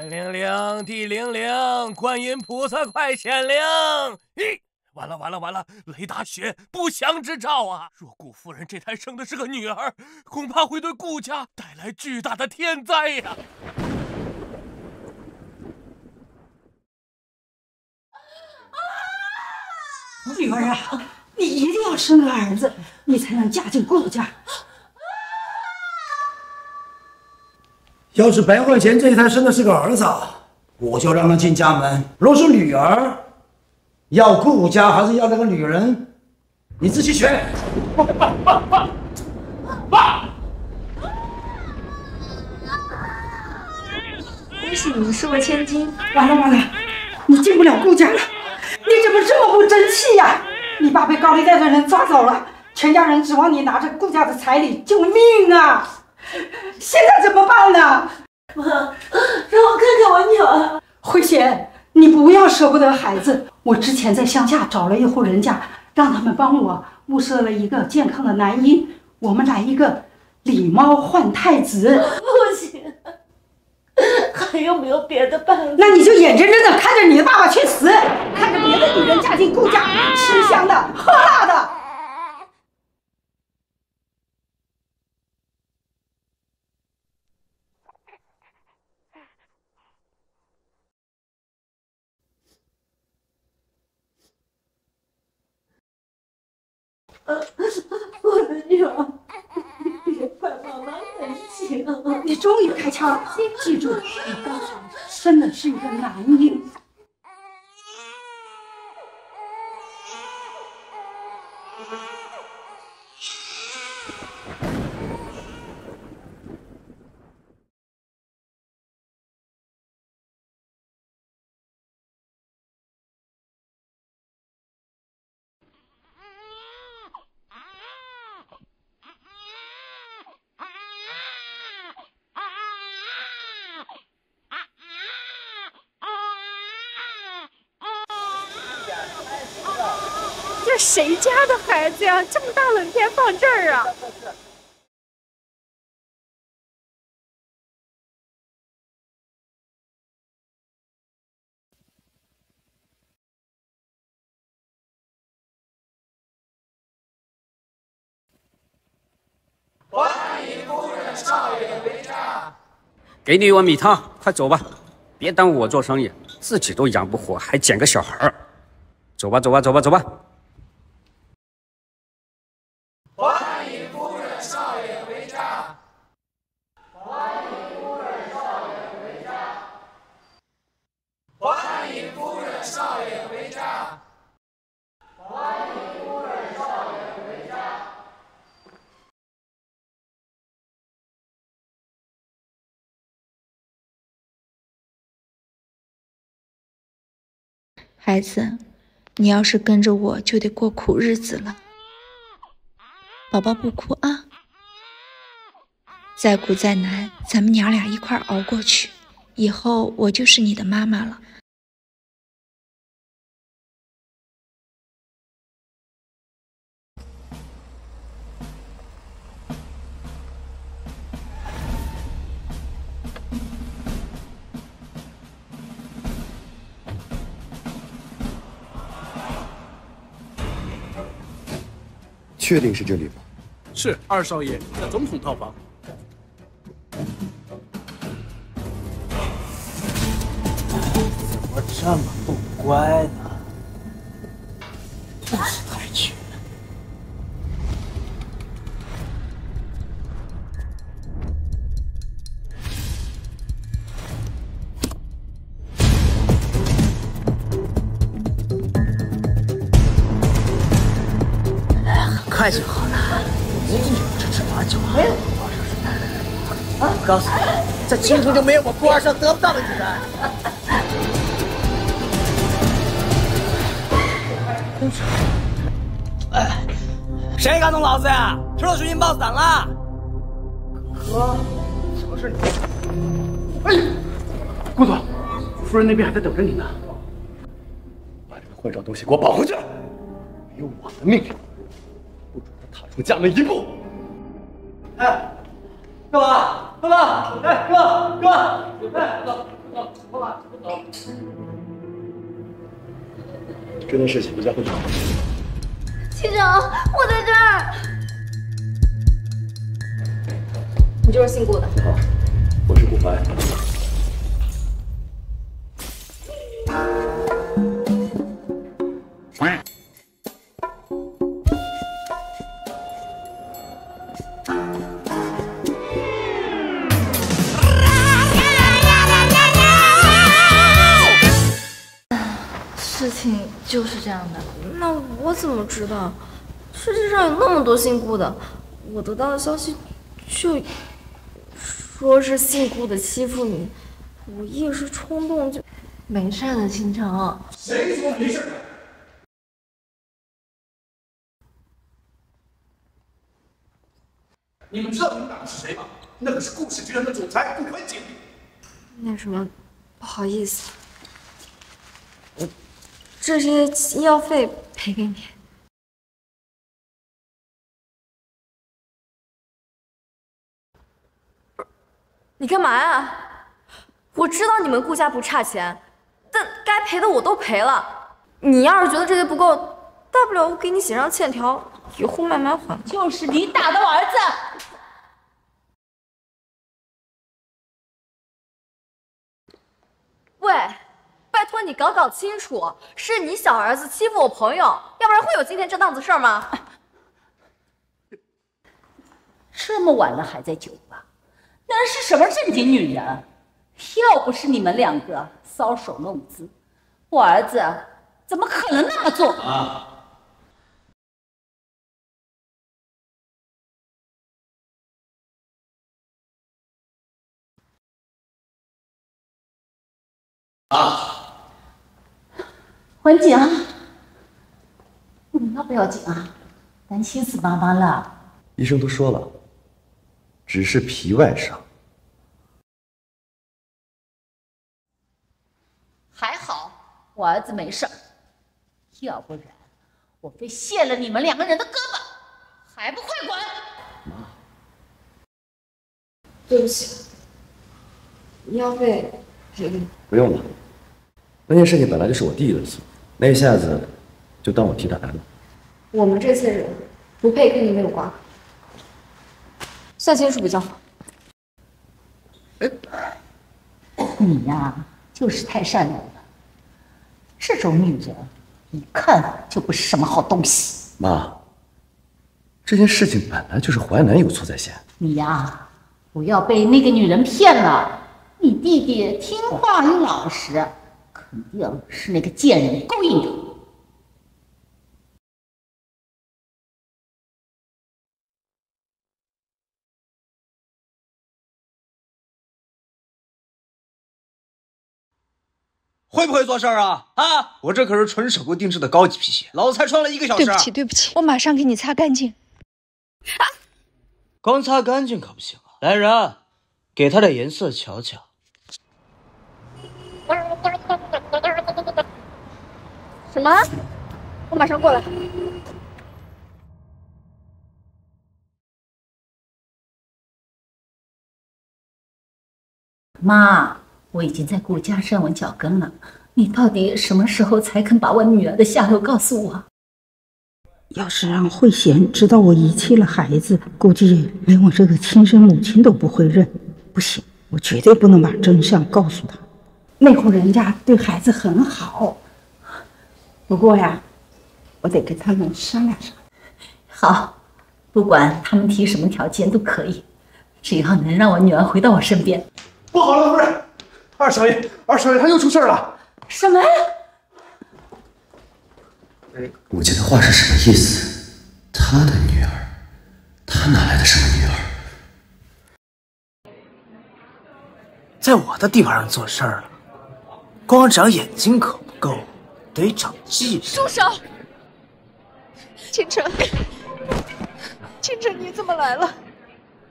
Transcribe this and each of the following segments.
天灵灵，地灵灵，观音菩萨快显灵！咦，完了完了完了，雷大雪不祥之兆啊！若顾夫人这胎生的是个女儿，恐怕会对顾家带来巨大的天灾呀！女儿啊，你一定要生个儿子，你才能嫁进顾家。要是白焕贤这一胎生的是个儿子，我就让他进家门；若是女儿，要顾家还是要那个女人，你自己选。爸爸爸爸爸！恭喜你收了千金！完了完了，你进不了顾家了！你怎么这么不争气呀？你爸被高利贷的人抓走了，全家人指望你拿着顾家的彩礼救命啊！现在怎么办呢？妈，让我看看我女儿。慧贤，你不要舍不得孩子。我之前在乡下找了一户人家，让他们帮我物色了一个健康的男婴，我们来一个狸猫换太子。不行，还有没有别的办法？那你就眼睁睁的看着你的爸爸去死，看着别的女人嫁进顾家，吃香的喝辣的。我的女儿，别怪妈妈狠心。你终于开窍了，记住，你刚才生的是一个男婴。这谁家的孩子呀？这么大冷天放这儿啊！欢迎夫人少爷回家。给你一碗米汤，快走吧，别耽误我做生意，自己都养不活，还捡个小孩儿。走吧，走吧，走吧，走吧。孩子，你要是跟着我，就得过苦日子了。宝宝不哭啊，再苦再难，咱们娘俩一块熬过去。以后我就是你的妈妈了。确定是这里吗？是二少爷的总统套房。怎么这么不乖呢？告诉你，在京城就没有我顾二少得不到的女人。哎，谁敢动老子呀？吃了水晶爆散了！哥，怎么是你？哎，顾总，夫人那边还在等着你呢。把这个混账东西给我绑回去！没有我的命令，不准他踏出家门一步。哎，干嘛？干嘛？哎，哥，哥，哎，哥。这件事情我家会处理。秦城，我在这儿。你就是姓顾的。好，我是顾白。情就是这样的。那我怎么知道？世界上有那么多姓顾的，我得到的消息就说是姓顾的欺负你，我一时冲动就没事的，倾城。谁说没事？你们知道你们打的是谁吗？那个是顾氏集团的总裁顾宽景。那什么，不好意思，我这些医药费赔给你。你干嘛呀？我知道你们顾家不差钱，但该赔的我都赔了。你要是觉得这些不够，大不了我给你写张欠条，以后慢慢还。就是你打的我儿子。喂，拜托你搞搞清楚，是你小儿子欺负我朋友，要不然会有今天这档子事儿吗？这么晚了还在酒吧，那是什么正经女人？要不是你们两个搔首弄姿，我儿子怎么可能那么做？啊！啊！文景，你要不要紧啊？担心死妈妈了。医生都说了，只是皮外伤。还好我儿子没事儿，要不然我非卸了你们两个人的胳膊，还不快滚！妈对不起，医药费赔给你。不用了，那件事情本来就是我弟弟的错，那一下子就当我替他来了。我们这些人不配跟你没有瓜葛，算清楚比较好。你呀，就是太善良了。这种女人，一看就不是什么好东西。妈，这件事情本来就是淮南有错在先。你呀，不要被那个女人骗了。你弟弟听话又老实，肯定是那个贱人勾引的。会不会做事啊？啊！我这可是纯手工定制的高级皮鞋，老子才穿了一个小时。对不起，对不起，我马上给你擦干净。啊！光擦干净可不行啊！来人，给他点颜色瞧瞧。什么？我马上过来。妈，我已经在顾家站稳脚跟了。你到底什么时候才肯把我女儿的下落告诉我？要是让慧贤知道我遗弃了孩子，估计连我这个亲生母亲都不会认。不行，我绝对不能把真相告诉她。那户人家对孩子很好，不过呀，我得跟他们商量商量。好，不管他们提什么条件都可以，只要能让我女儿回到我身边。不好了，夫人，二少爷，二少爷他又出事了。什么？母亲的话是什么意思？他的女儿，他哪来的什么女儿？在我的地盘上做事儿了，光长眼睛可不够，得长记性。住手！倾城，倾城，你怎么来了？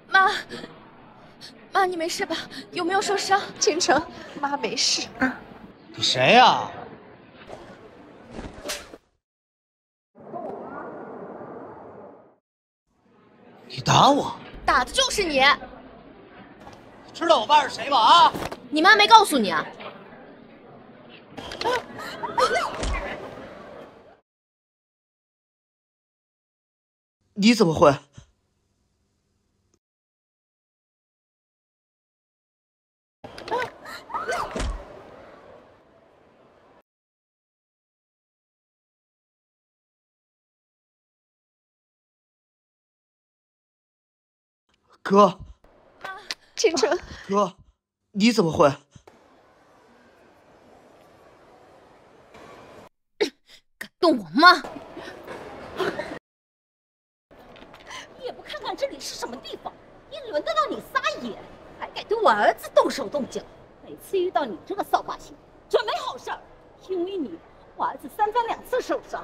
妈，妈，你没事吧？有没有受伤？倾城，妈没事。你谁呀？你打我？打的就是你！知道我爸是谁吗？啊！你妈没告诉你啊？你怎么会？哥，清晨，哥，你怎么会？敢动我妈！你也不看看这里是什么地方，也轮得到你撒野，还敢对我儿子动手动脚。每次遇到你这个扫把星，准没好事儿。因为你，我儿子三番两次受伤。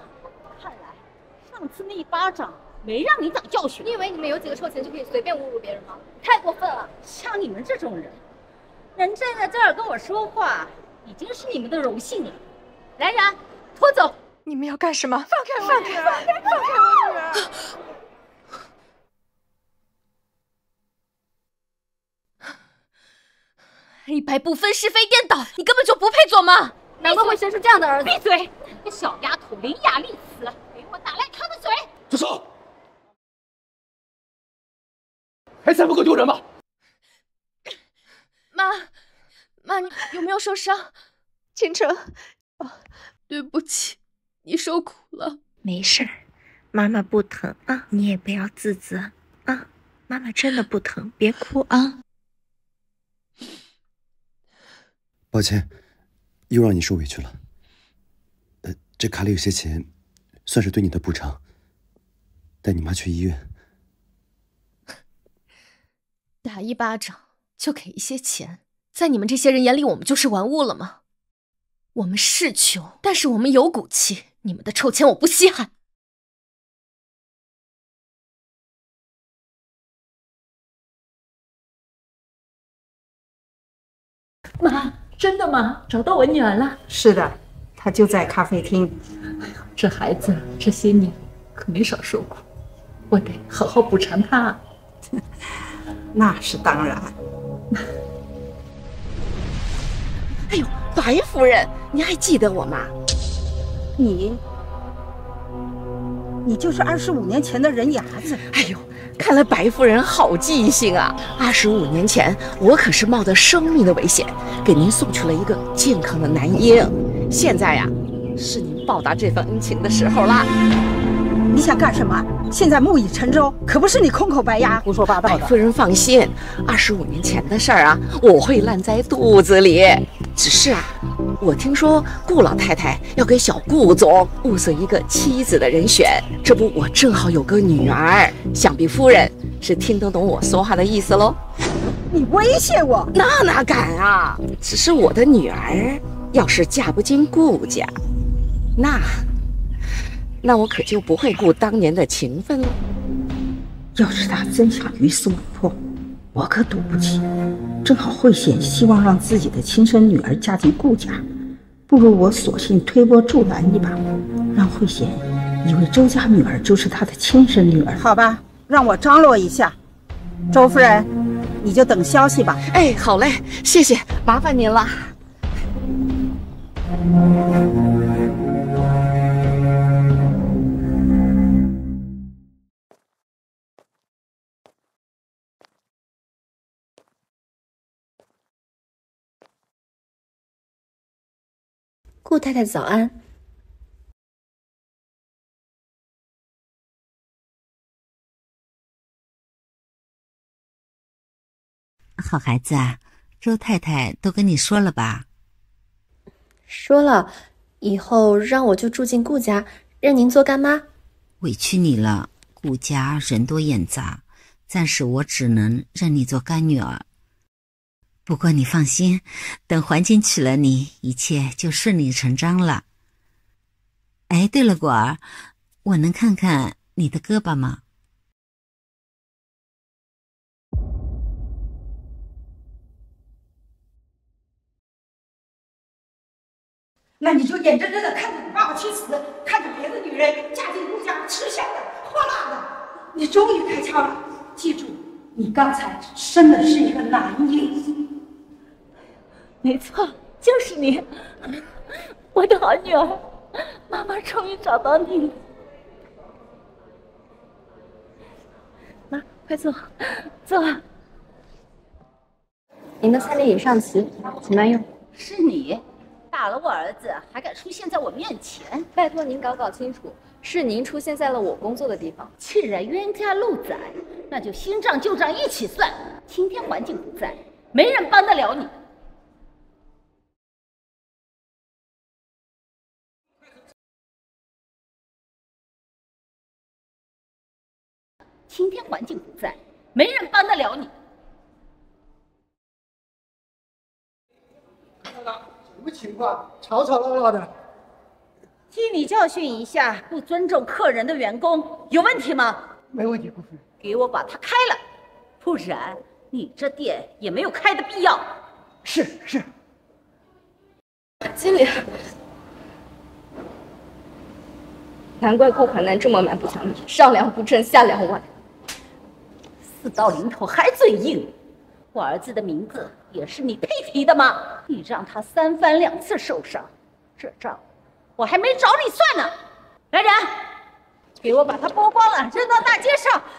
看来上次那一巴掌没让你长教训。你以为你们有几个臭钱就可以随便侮辱别人吗？太过分了！像你们这种人，能站在这儿跟我说话，已经是你们的荣幸了。来人，拖走！你们要干什么？放开我放开！放开我女儿！黑白不分，是非颠倒，你根本就不配做妈！难怪会生出这样的儿子！闭嘴！你个小丫头伶牙俐齿，给我打烂她的嘴！住手！还嫌不够丢人吗？妈，妈，你有没有受伤？倾城，啊，对不起，你受苦了。没事儿，妈妈不疼啊，你也不要自责啊，妈妈真的不疼，别哭啊。抱歉，又让你受委屈了。呃，这卡里有些钱，算是对你的补偿。带你妈去医院。打一巴掌就给一些钱，在你们这些人眼里，我们就是玩物了吗？我们是穷，但是我们有骨气。你们的臭钱我不稀罕。妈，真的吗？找到我女儿了？是的，她就在咖啡厅。哎呦，这孩子这些年可没少受苦，我得好好补偿她。那是当然。哎呦，白夫人，您还记得我吗？你，你就是二十五年前的人牙子。哎呦，看来白夫人好记性啊！二十五年前，我可是冒着生命的危险，给您送去了一个健康的男婴。现在呀，是您报答这份恩情的时候了。你想干什么？现在木已成舟，可不是你空口白牙、胡说八道的。夫人放心，二十五年前的事儿啊，我会烂在肚子里。只是啊，我听说顾老太太要给小顾总物色一个妻子的人选，这不，我正好有个女儿，想必夫人是听得懂我说话的意思喽。你威胁我？那哪敢啊！只是我的女儿要是嫁不进顾家，那……那我可就不会顾当年的情分了。要是他真想鱼死网破，我可赌不起。正好慧贤希望让自己的亲生女儿嫁进顾家，不如我索性推波助澜一把，让慧贤以为周家女儿就是他的亲生女儿。好吧，让我张罗一下。周夫人，你就等消息吧。哎，好嘞，谢谢，麻烦您了。顾太太早安。好孩子啊，周太太都跟你说了吧？说了，以后让我就住进顾家，认您做干妈。委屈你了，顾家人多眼杂，暂时我只能认你做干女儿。不过你放心，等环境娶了你，一切就顺理成章了。哎，对了，果儿，我能看看你的胳膊吗？那你就眼睁睁的看着你爸爸去死，看着别的女人嫁进顾家，吃香的喝辣的。你终于开窍了，记住，你刚才生的是一个男婴。没错，就是你，我的好女儿，妈妈终于找到你了。妈，快坐，坐。您的餐点已上齐，请慢用。是你，打了我儿子还敢出现在我面前？拜托您搞搞清楚，是您出现在了我工作的地方。既然冤家路窄，那就新账旧账一起算。今天环境不在，没人帮得了你。今天环境不在，没人帮得了你。什么情况？吵吵闹闹的。替你教训一下不尊重客人的员工，有问题吗？没问题，顾夫人。给我把他开了，不然你这店也没有开的必要。是是。经理，难怪顾款南这么蛮不讲理，上梁不正下梁歪。死到临头还嘴硬，我儿子的名字也是你配提的吗？你让他三番两次受伤，这账我还没找你算呢。来人，给我把他剥光了，扔到大街上。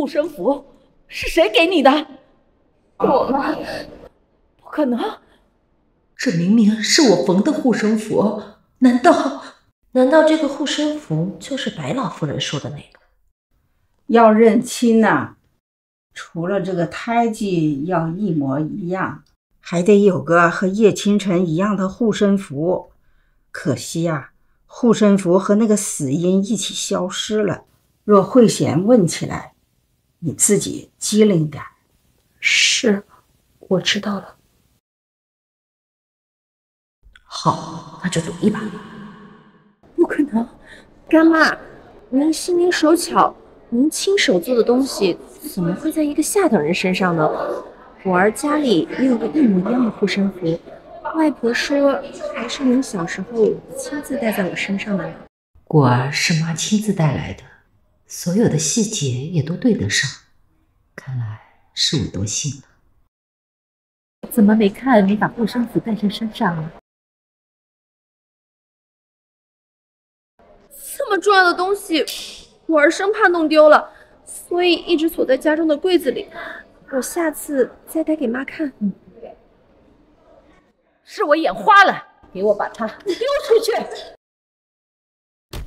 护身符是谁给你的？我吗？不可能！这明明是我缝的护身符，难道难道这个护身符就是白老夫人说的那个？要认亲呐，除了这个胎记要一模一样，还得有个和叶倾城一样的护身符。可惜呀，护身符和那个死因一起消失了。若慧贤问起来，你自己机灵点。是，我知道了。好，那就赌一把。不可能，干妈，您心灵手巧，您亲手做的东西怎么会在一个下等人身上呢？我儿家里也有个一模一样的护身符，外婆说还是您小时候亲自戴在我身上的呢。果儿是妈亲自带来的，所有的细节也都对得上。看来是我多心了。怎么没看你把护身符带在身上啊？这么重要的东西，我儿生怕弄丢了，所以一直锁在家中的柜子里。我下次再带给妈看。嗯，是我眼花了，给我把它丢出去！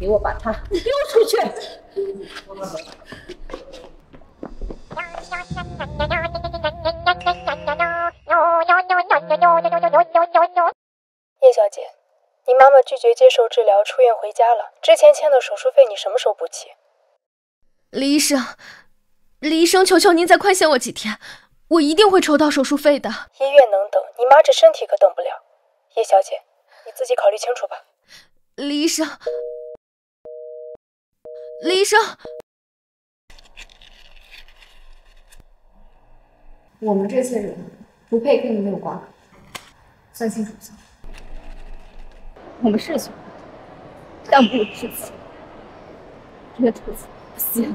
给我把它丢出去！叶小姐，你妈妈拒绝接受治疗，出院回家了。之前欠的手术费，你什么时候补齐？李医生，李医生，求求您再宽限我几天，我一定会筹到手术费的。医院能等，你妈这身体可等不了。叶小姐，你自己考虑清楚吧。李医生，李医生，我们这些人不配跟你有瓜葛，算清楚算。我们是兄弟，但不知情。这个兔子不行。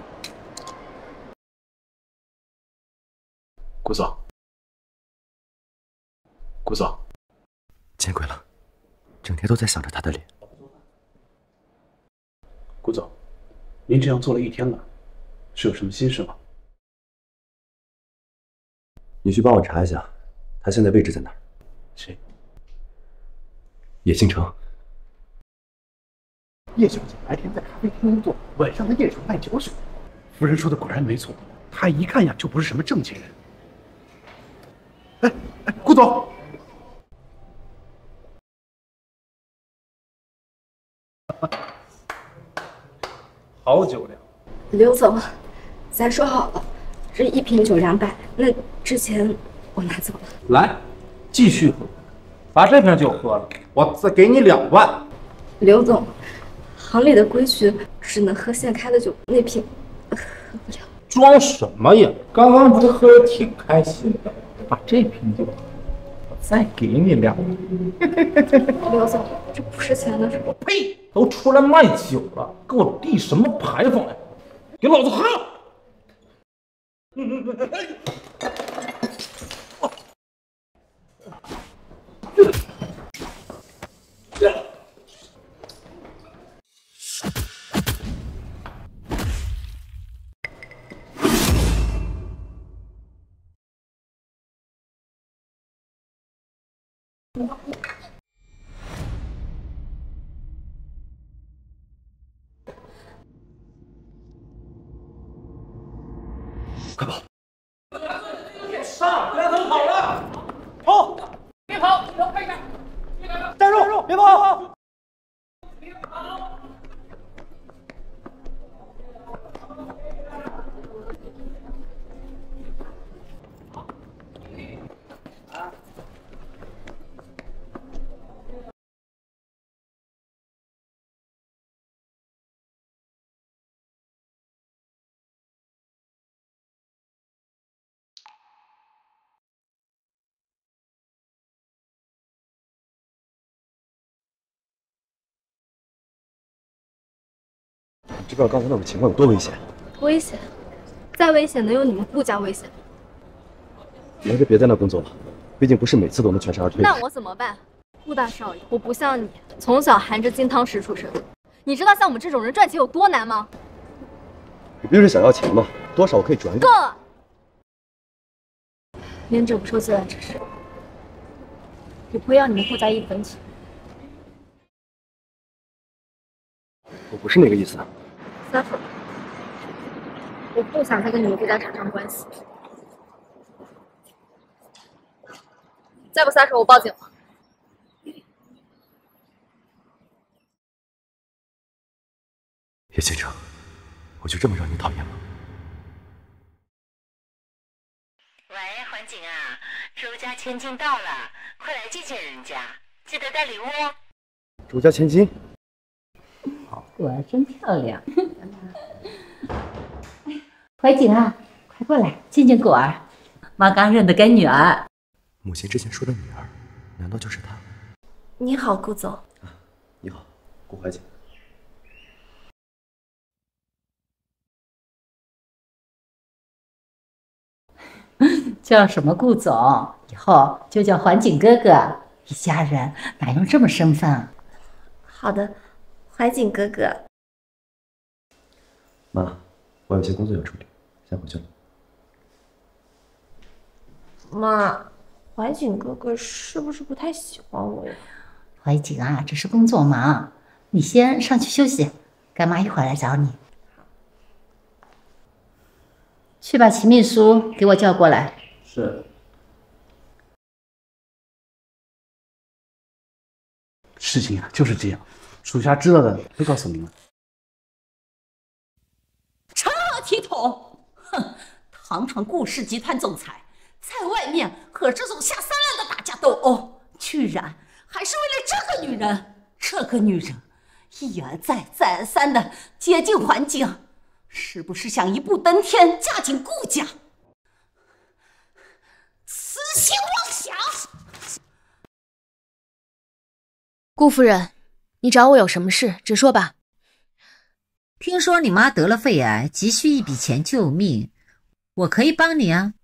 顾总，顾总，见鬼了，整天都在想着他的脸。顾总，您这样做了一天了，是有什么心事吗？你去帮我查一下，他现在位置在哪儿？谁？叶倾城。叶小姐白天在咖啡厅工作，晚上在夜场卖酒水。夫人说的果然没错，她一看呀就不是什么正经人。哎哎，顾总，好酒量。刘总，咱说好了，这一瓶酒两百，那之前我拿走了。来，继续喝，把这瓶酒喝了，我再给你两万。刘总，行里的规矩只能喝现开的酒，那瓶喝不了。装什么呀？刚刚不是喝的挺开心的，把这瓶酒，我再给你两万。刘总，这不是钱的事。呸！都出来卖酒了，给我递什么牌坊呀？给老子喝！知不知道刚才那种情况有多危险？危险，再危险能有你们顾家危险？你还是别在那工作了，毕竟不是每次都能全身而退。那我怎么办？顾大少爷，我不像你，从小含着金汤匙出生。你知道像我们这种人赚钱有多难吗？你不就是想要钱吗？多少我可以转给够了！连者不受，自来之事。我不会要你们顾家一分钱。我不是那个意思。撒手！我不想再跟你们这家扯上关系。再不撒手，我报警了。叶先生，我就这么让你讨厌吗？喂，环景啊，周家千金到了，快来见见人家，记得带礼物哦。周家千金，果儿真漂亮。怀瑾啊，快过来见见果儿，妈刚认的干女儿。母亲之前说的女儿，难道就是她？你好，顾总。你好，顾怀瑾。叫什么顾总？以后就叫环景哥哥。一家人哪用这么生分啊？好的，怀瑾哥哥。妈，我有些工作要处理，先回去了。妈，怀瑾哥哥是不是不太喜欢我呀？怀瑾啊，只是工作忙，你先上去休息，干妈一会儿来找你。去把秦秘书给我叫过来。是。事情啊就是这样，属下知道的都告诉您了。扯体统！哼，堂堂顾氏集团总裁，在外面和这种下三滥的打架斗殴，居然还是为了这个女人。这个女人一而再、再而三的接近环境，是不是想一步登天，嫁进顾家？痴心妄想！顾夫人，你找我有什么事？直说吧。听说你妈得了肺癌，急需一笔钱救命，我可以帮你啊。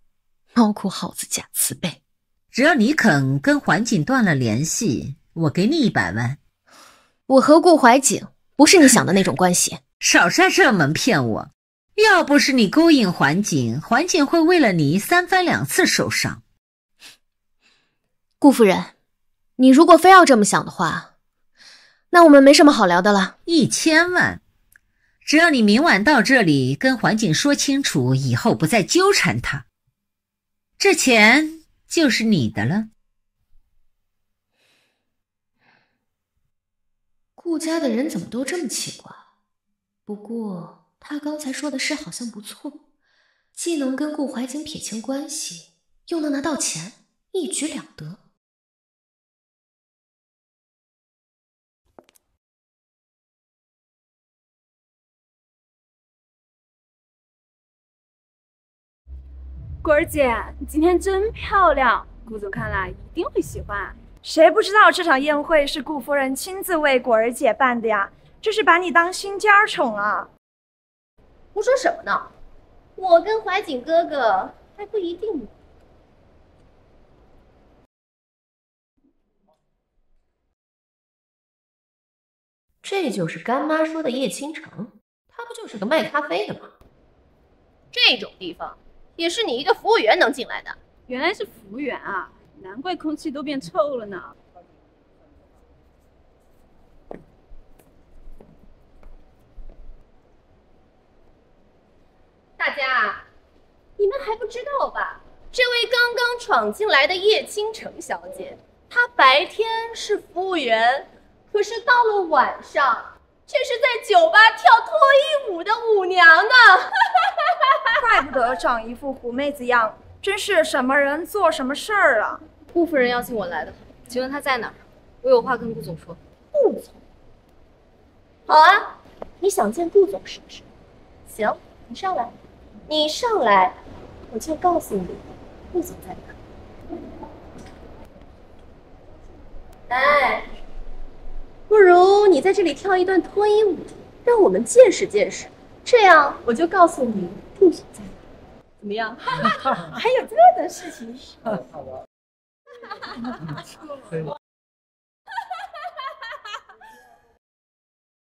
猫哭耗子假慈悲，只要你肯跟环景断了联系，我给你一百万。我和顾怀景不是你想的那种关系。少在这门骗我！要不是你勾引环景，环景会为了你三番两次受伤。顾夫人。你如果非要这么想的话，那我们没什么好聊的了。一千万，只要你明晚到这里跟环景说清楚，以后不再纠缠他，这钱就是你的了。顾家的人怎么都这么奇怪？不过他刚才说的事好像不错，既能跟顾怀瑾撇清关系，又能拿到钱，一举两得。果儿姐，你今天真漂亮，顾总看来一定会喜欢。谁不知道这场宴会是顾夫人亲自为果儿姐办的呀？这是把你当心尖宠啊！胡说什么呢？我跟怀瑾哥哥还不一定呢。这就是干妈说的叶倾城，他不就是个卖咖啡的吗？这种地方也是你一个服务员能进来的？原来是服务员啊，难怪空气都变臭了呢。大家，你们还不知道吧？这位刚刚闯进来的叶倾城小姐，她白天是服务员，可是到了晚上，却是在酒吧跳脱衣舞的舞娘呢。怪不得长一副狐妹子样，真是什么人做什么事儿啊！顾夫人邀请我来的，请问她在哪儿？我有话跟顾总说。顾总，好啊，你想见顾总是不是？行，你上来。你上来，我就告诉你，顾总在哪。哎，不如你在这里跳一段脱衣舞，让我们见识见识。这样我就告诉你顾总在哪。怎么样？还有这的事情？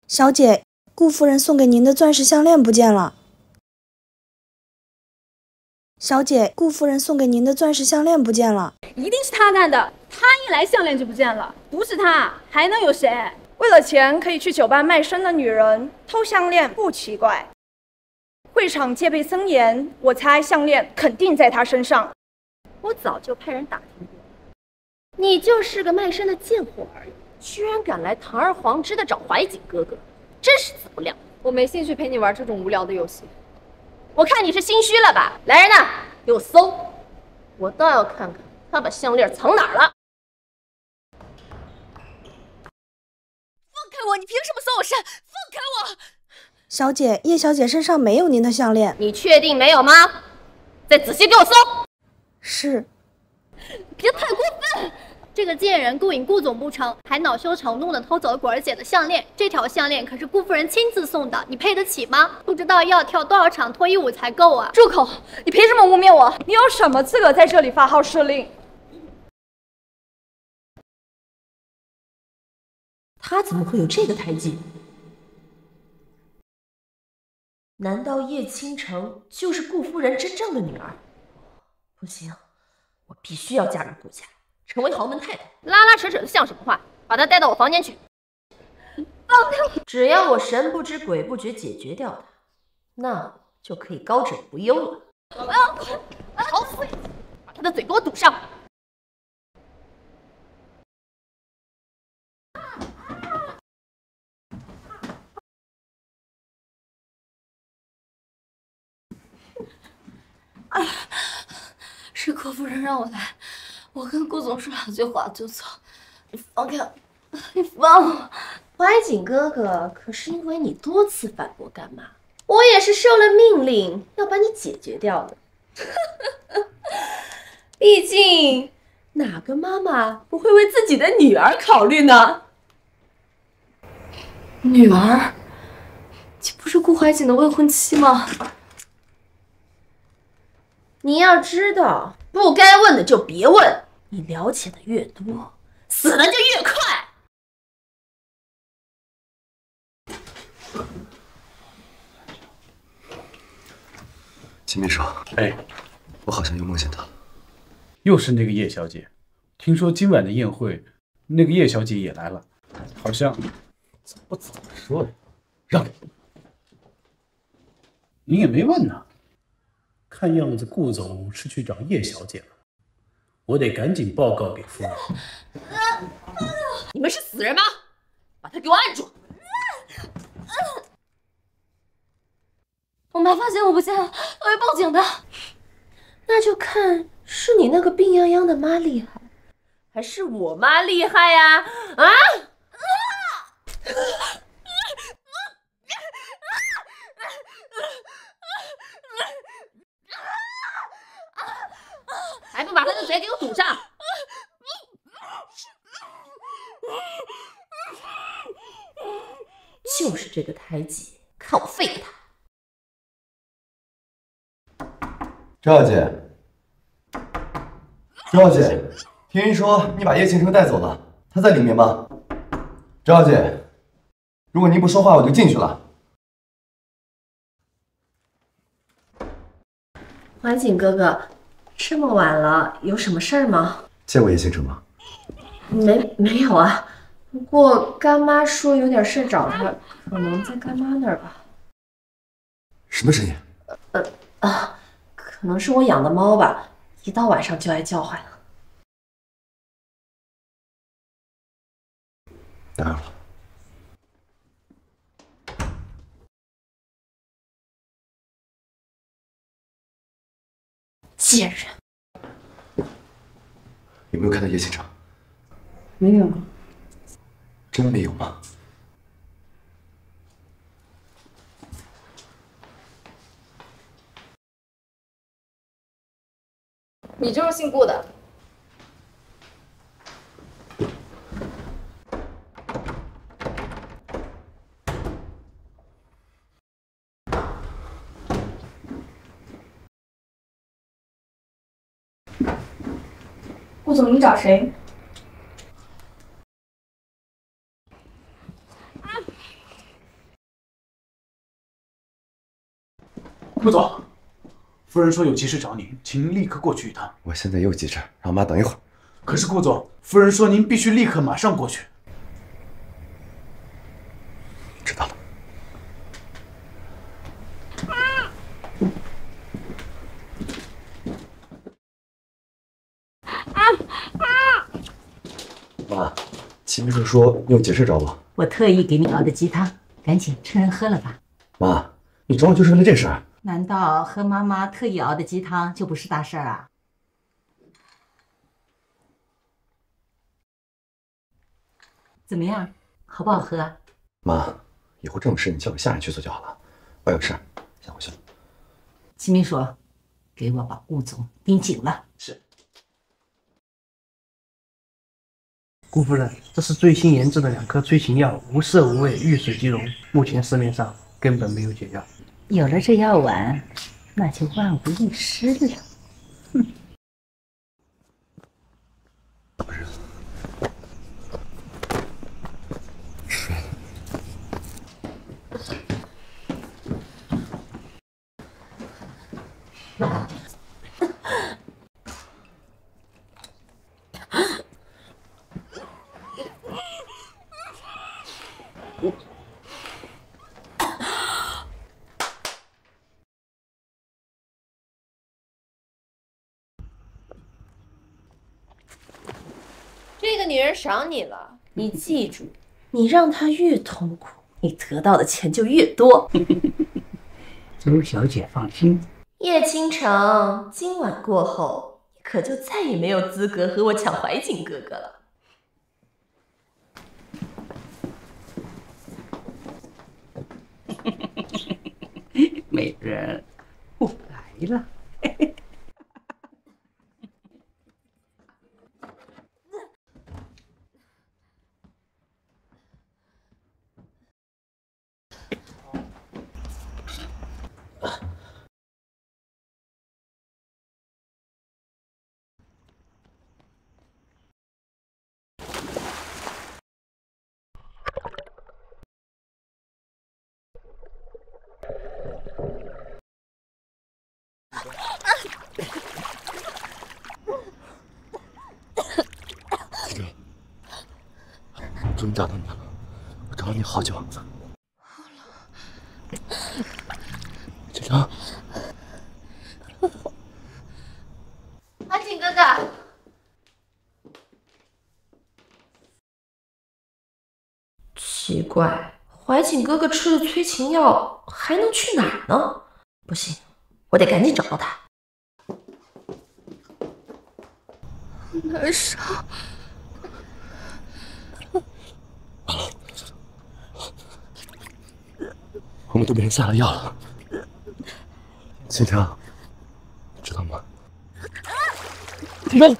小姐，顾夫人送给您的钻石项链不见了。小姐，顾夫人送给您的钻石项链不见了，一定是他干的。他一来，项链就不见了。不是他，还能有谁？为了钱可以去酒吧卖身的女人偷项链不奇怪。会场戒备森严，我猜项链肯定在他身上。我早就派人打听过，你就是个卖身的贱货而已，居然敢来堂而皇之的找怀瑾哥哥，真是自不量力。我没兴趣陪你玩这种无聊的游戏。我看你是心虚了吧？来人呐，给我搜！我倒要看看他把项链藏哪儿了。放开我！你凭什么搜我身？放开我！小姐，叶小姐身上没有您的项链。你确定没有吗？再仔细给我搜。是。别太过分！这个贱人勾引顾总不成，还恼羞成怒的偷走了果儿姐的项链。这条项链可是顾夫人亲自送的，你配得起吗？不知道要跳多少场脱衣舞才够啊！住口！你凭什么污蔑我？你有什么资格在这里发号施令？他怎么会有这个胎记？难道叶倾城就是顾夫人真正的女儿？不行，我必须要嫁入顾家。成为豪门太太，拉拉扯扯的像什么话？把她带到我房间去。放开我！只要我神不知鬼不觉解决掉她，那就可以高枕无忧了。我要！把他的嘴给我堵上！哎，是郭夫人让我来。我跟顾总说两句话就走，你放开，你放我！怀瑾哥哥，可是因为你多次反驳干妈，我也是受了命令要把你解决掉的。毕竟哪个妈妈不会为自己的女儿考虑呢？女儿，你不是顾怀瑾的未婚妻吗？你要知道，不该问的就别问。你了解的越多，死的就越快。秦秘书，哎，我好像又梦见他了。又是那个叶小姐。听说今晚的宴会，那个叶小姐也来了，好像怎么不早说呀？让开！你也没问呢。看样子顾总是去找叶小姐了。我得赶紧报告给夫人。你们是死人吗？把他给我按住！我妈发现我不见了，我会报警的。那就看是你那个病殃殃的妈厉害，还是我妈厉害呀？啊啊！还不把他的嘴给我堵上！就是这个胎记，看我废了他！赵小姐，赵小姐，听人说你把叶倾城带走了，他在里面吗？赵小姐，如果您不说话，我就进去了。环景哥哥，这么晚了，有什么事儿吗？见过叶倾城吗？没没有啊，不过干妈说有点事找他，可能在干妈那儿吧。什么声音？呃啊，可能是我养的猫吧，一到晚上就爱叫唤了。打扰了。贱人！有没有看到叶县长？没有。真没有吗？你就是姓顾的。总，你找谁？顾总，夫人说有急事找您，请您立刻过去一趟。我现在也有急事，让妈等一会儿。可是顾总，夫人说您必须立刻马上过去。知道了。妈，齐秘书说你有急事找我。我特意给你熬的鸡汤，赶紧趁热喝了吧。妈，你找我就是为了这事儿？难道喝妈妈特意熬的鸡汤就不是大事儿啊？怎么样，好不好喝啊？妈，以后这种事你交给下人去做就好了。我有事，先回去了。秦秘书，给我把顾总盯紧了。是。顾夫人，这是最新研制的两颗催情药，无色无味，遇水即溶。目前市面上根本没有解药。有了这药丸，那就万无一失了。哼。不是女人赏你了，你记住，你让他越痛苦，你得到的钱就越多。周小姐放心，叶倾城，今晚过后，你可就再也没有资格和我抢怀瑾哥哥了。美人，我来了。好久。景城，安景哥哥，奇怪，怀瑾哥哥吃了催情药还能去哪儿呢？不行，我得赶紧找到他。难受。我们都被人下了药了，金城，知道吗？金城。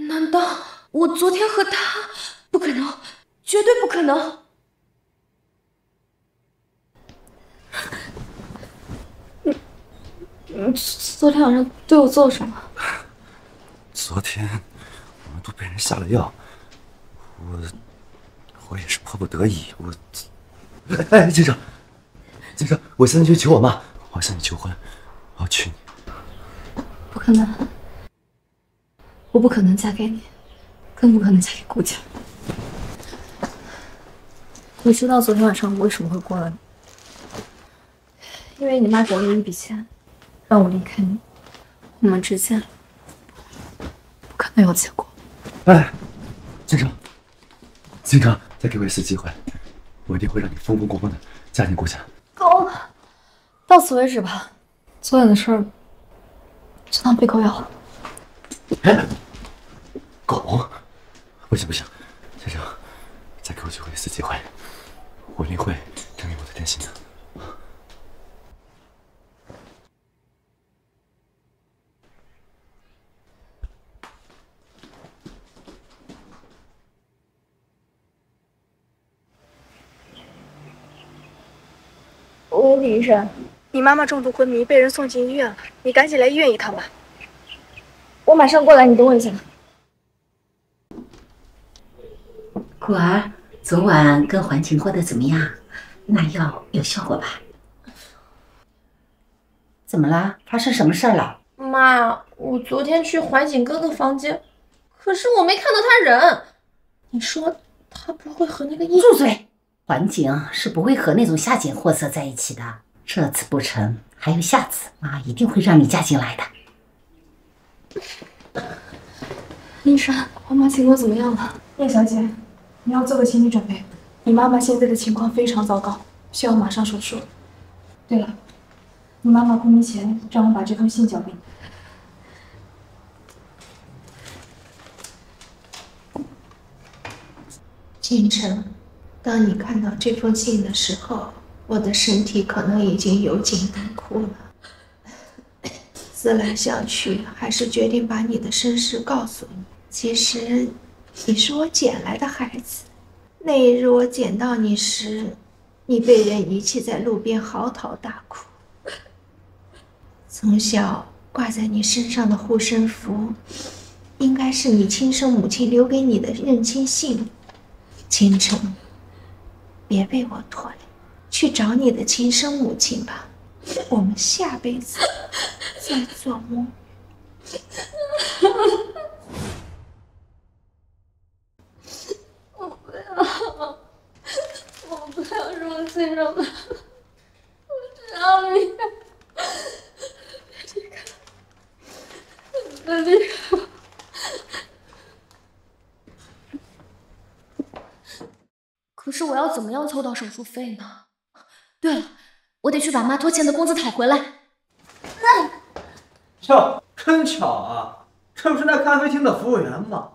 难道我昨天和他？不可能，绝对不可能！你你昨天晚上对我做了什么？昨天我们都被人下了药，我我也是迫不得已，我哎，金生，金生，我现在去求我妈，我要向你求婚，我要娶你。不可能。我不可能嫁给你，更不可能嫁给顾家。你知道昨天晚上我为什么会过来吗？因为你妈给了我一笔钱，让我离开你，我们之间不可能有结果。哎，金城，金城，再给我一次机会，我一定会让你风风光光的嫁进顾家。够了，到此为止吧。昨晚的事儿就当被狗咬了。哎，狗，不行不行，先生，再给我最后一次机会，我一定会证明我的真心的。喂，李医生，你妈妈重度昏迷，被人送进医院了，你赶紧来医院一趟吧。我马上过来，你等我一下。果儿，昨晚跟环晴过得怎么样？那药有效果吧？怎么了？发生什么事儿了？妈，我昨天去环景哥哥房间，可是我没看到他人。你说他不会和那个住嘴！环景是不会和那种下贱货色在一起的。这次不成，还有下次，妈一定会让你嫁进来的。医生，我妈情况怎么样了？叶小姐，你要做个心理准备，你妈妈现在的情况非常糟糕，需要马上手术。对了，你妈妈昏迷前让我把这封信交给你。金城，当你看到这封信的时候，我的身体可能已经油尽灯枯了。思来想去，还是决定把你的身世告诉你。其实，你是我捡来的孩子。那一日我捡到你时，你被人遗弃在路边，嚎啕大哭。从小挂在你身上的护身符，应该是你亲生母亲留给你的认亲信。清晨，别被我拖累，去找你的亲生母亲吧。我们下辈子再做梦。我不要，我不要入侵了，我只要你，别离开，别离开。可是我要怎么样凑到手术费呢？对了，我得去把妈拖欠的工资讨回来。哟，真巧啊！这不是那咖啡厅的服务员吗？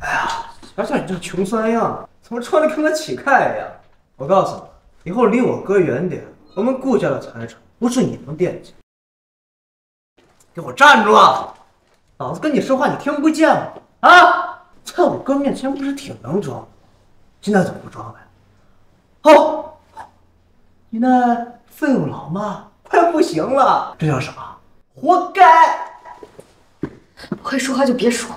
哎呀，瞧瞧你这穷酸样，怎么穿的跟个乞丐一样？我告诉你，以后离我哥远点，我们顾家的财产不是你能惦记。给我站住！老子跟你说话，你听不见吗？啊，在我哥面前不是挺能装，现在怎么不装了？哦，你那废物老妈快不行了，这叫啥？活该！不会说话就别说。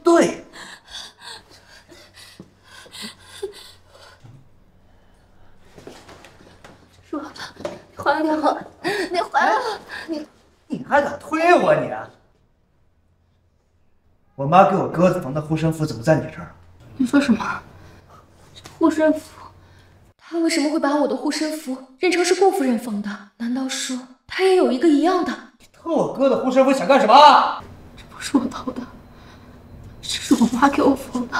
妈给我哥子缝的护身符怎么在你这儿？你说什么？护身符？他为什么会把我的护身符认成是顾夫人缝的？难道说他也有一个一样的？你偷我哥的护身符想干什么？这不是我偷的，这是我妈给我缝的。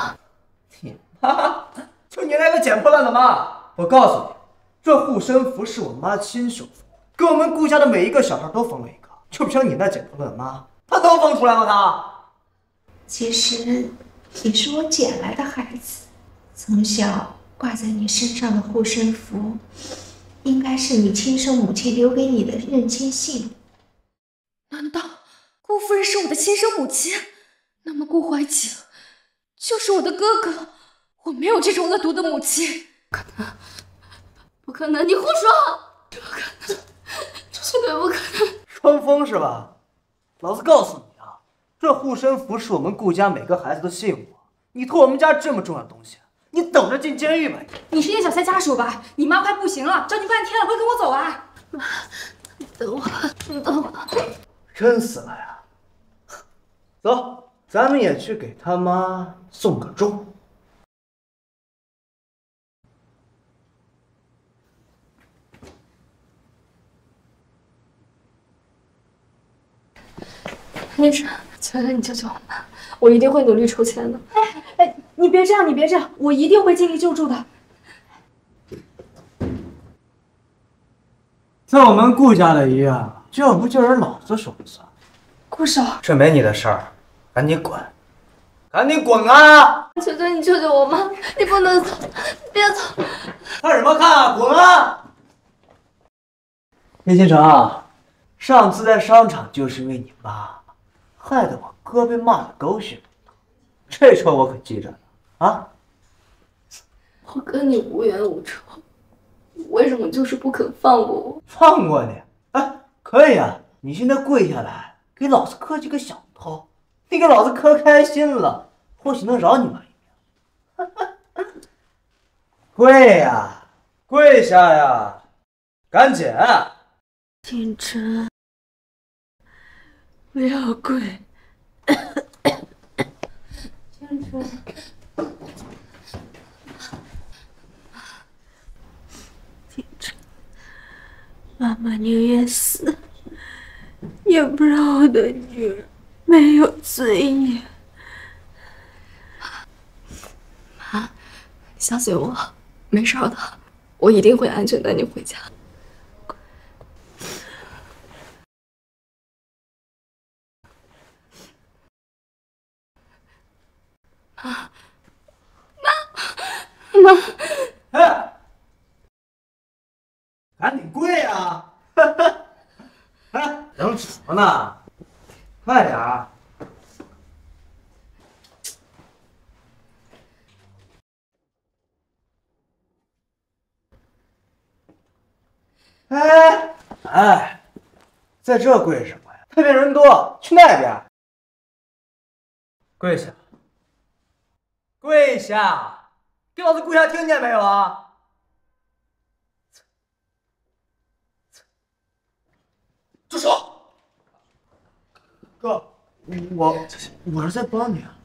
你妈？就你那个捡破烂的妈！我告诉你，这护身符是我妈亲手缝，给我们顾家的每一个小孩都缝了一个，就凭你那捡破烂的妈，她都缝出来吗？她？其实你是我捡来的孩子，从小挂在你身上的护身符，应该是你亲生母亲留给你的认亲信。难道顾夫人是我的亲生母亲？那么顾怀瑾就是我的哥哥？我没有这种恶毒的母亲。不可能，不可能！你胡说！这不可能，这绝对不可能！装疯是吧？老子告诉你。这护身符是我们顾家每个孩子的信物，你偷我们家这么重要的东西，你等着进监狱吧！你是叶小三家属吧？你妈快不行了，找你半天了，快跟我走啊！妈，你等我，你等我。真死了呀！走，咱们也去给他妈送个终。医生。求求你救救我妈！我一定会努力筹钱的。哎哎，你别这样，你别这样，我一定会尽力救助的。在我们顾家的医院，这不就是老子说了算？顾少，这没你的事儿，赶紧滚！赶紧滚啊！求求你救救我妈！你不能走，别走！看什么看啊？滚啊！叶倾城，上次在商场就是因为你妈。害得我哥被骂的狗血淋头，这仇我可记着呢。啊！我跟你无冤无仇，为什么就是不肯放过我？放过你？哎，可以啊！你现在跪下来给老子磕几个响头，你给老子磕开心了，或许能饶你妈一命。跪呀，跪下呀，赶紧！景琛。不要跪，青春。青春，妈妈宁愿死，也不让我的女儿没有尊严。妈，相信我，没事的，我一定会安全带你回家。妈，妈，妈，哎，赶紧跪啊！哎，等什么呢？快点儿！哎，哎，在这跪什么呀？那边人多，去那边。跪下。跪下，给老子跪下！听见没有啊？住手！哥，我我是在帮你啊。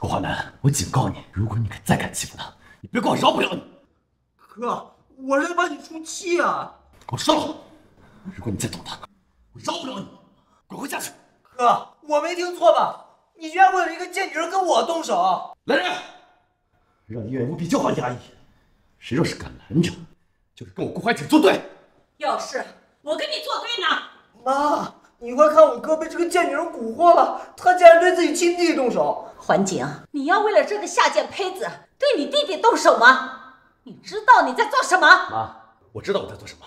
顾华南，我警告你，如果你再敢欺负他，你别怪我饶不了你。哥，我是在帮你出气啊！我说了，如果你再动他，我饶不了你，滚回家去！哥，我没听错吧？你居然为了一个贱女人跟我动手！来人，让医院务必叫好衙役。谁若是敢拦着，就是跟我顾怀瑾作对。要是我跟你作对呢？妈，你快看我哥被这个贱女人蛊惑了，他竟然对自己亲弟弟动手！环景，你要为了这个下贱胚子对你弟弟动手吗？你知道你在做什么？妈，我知道我在做什么。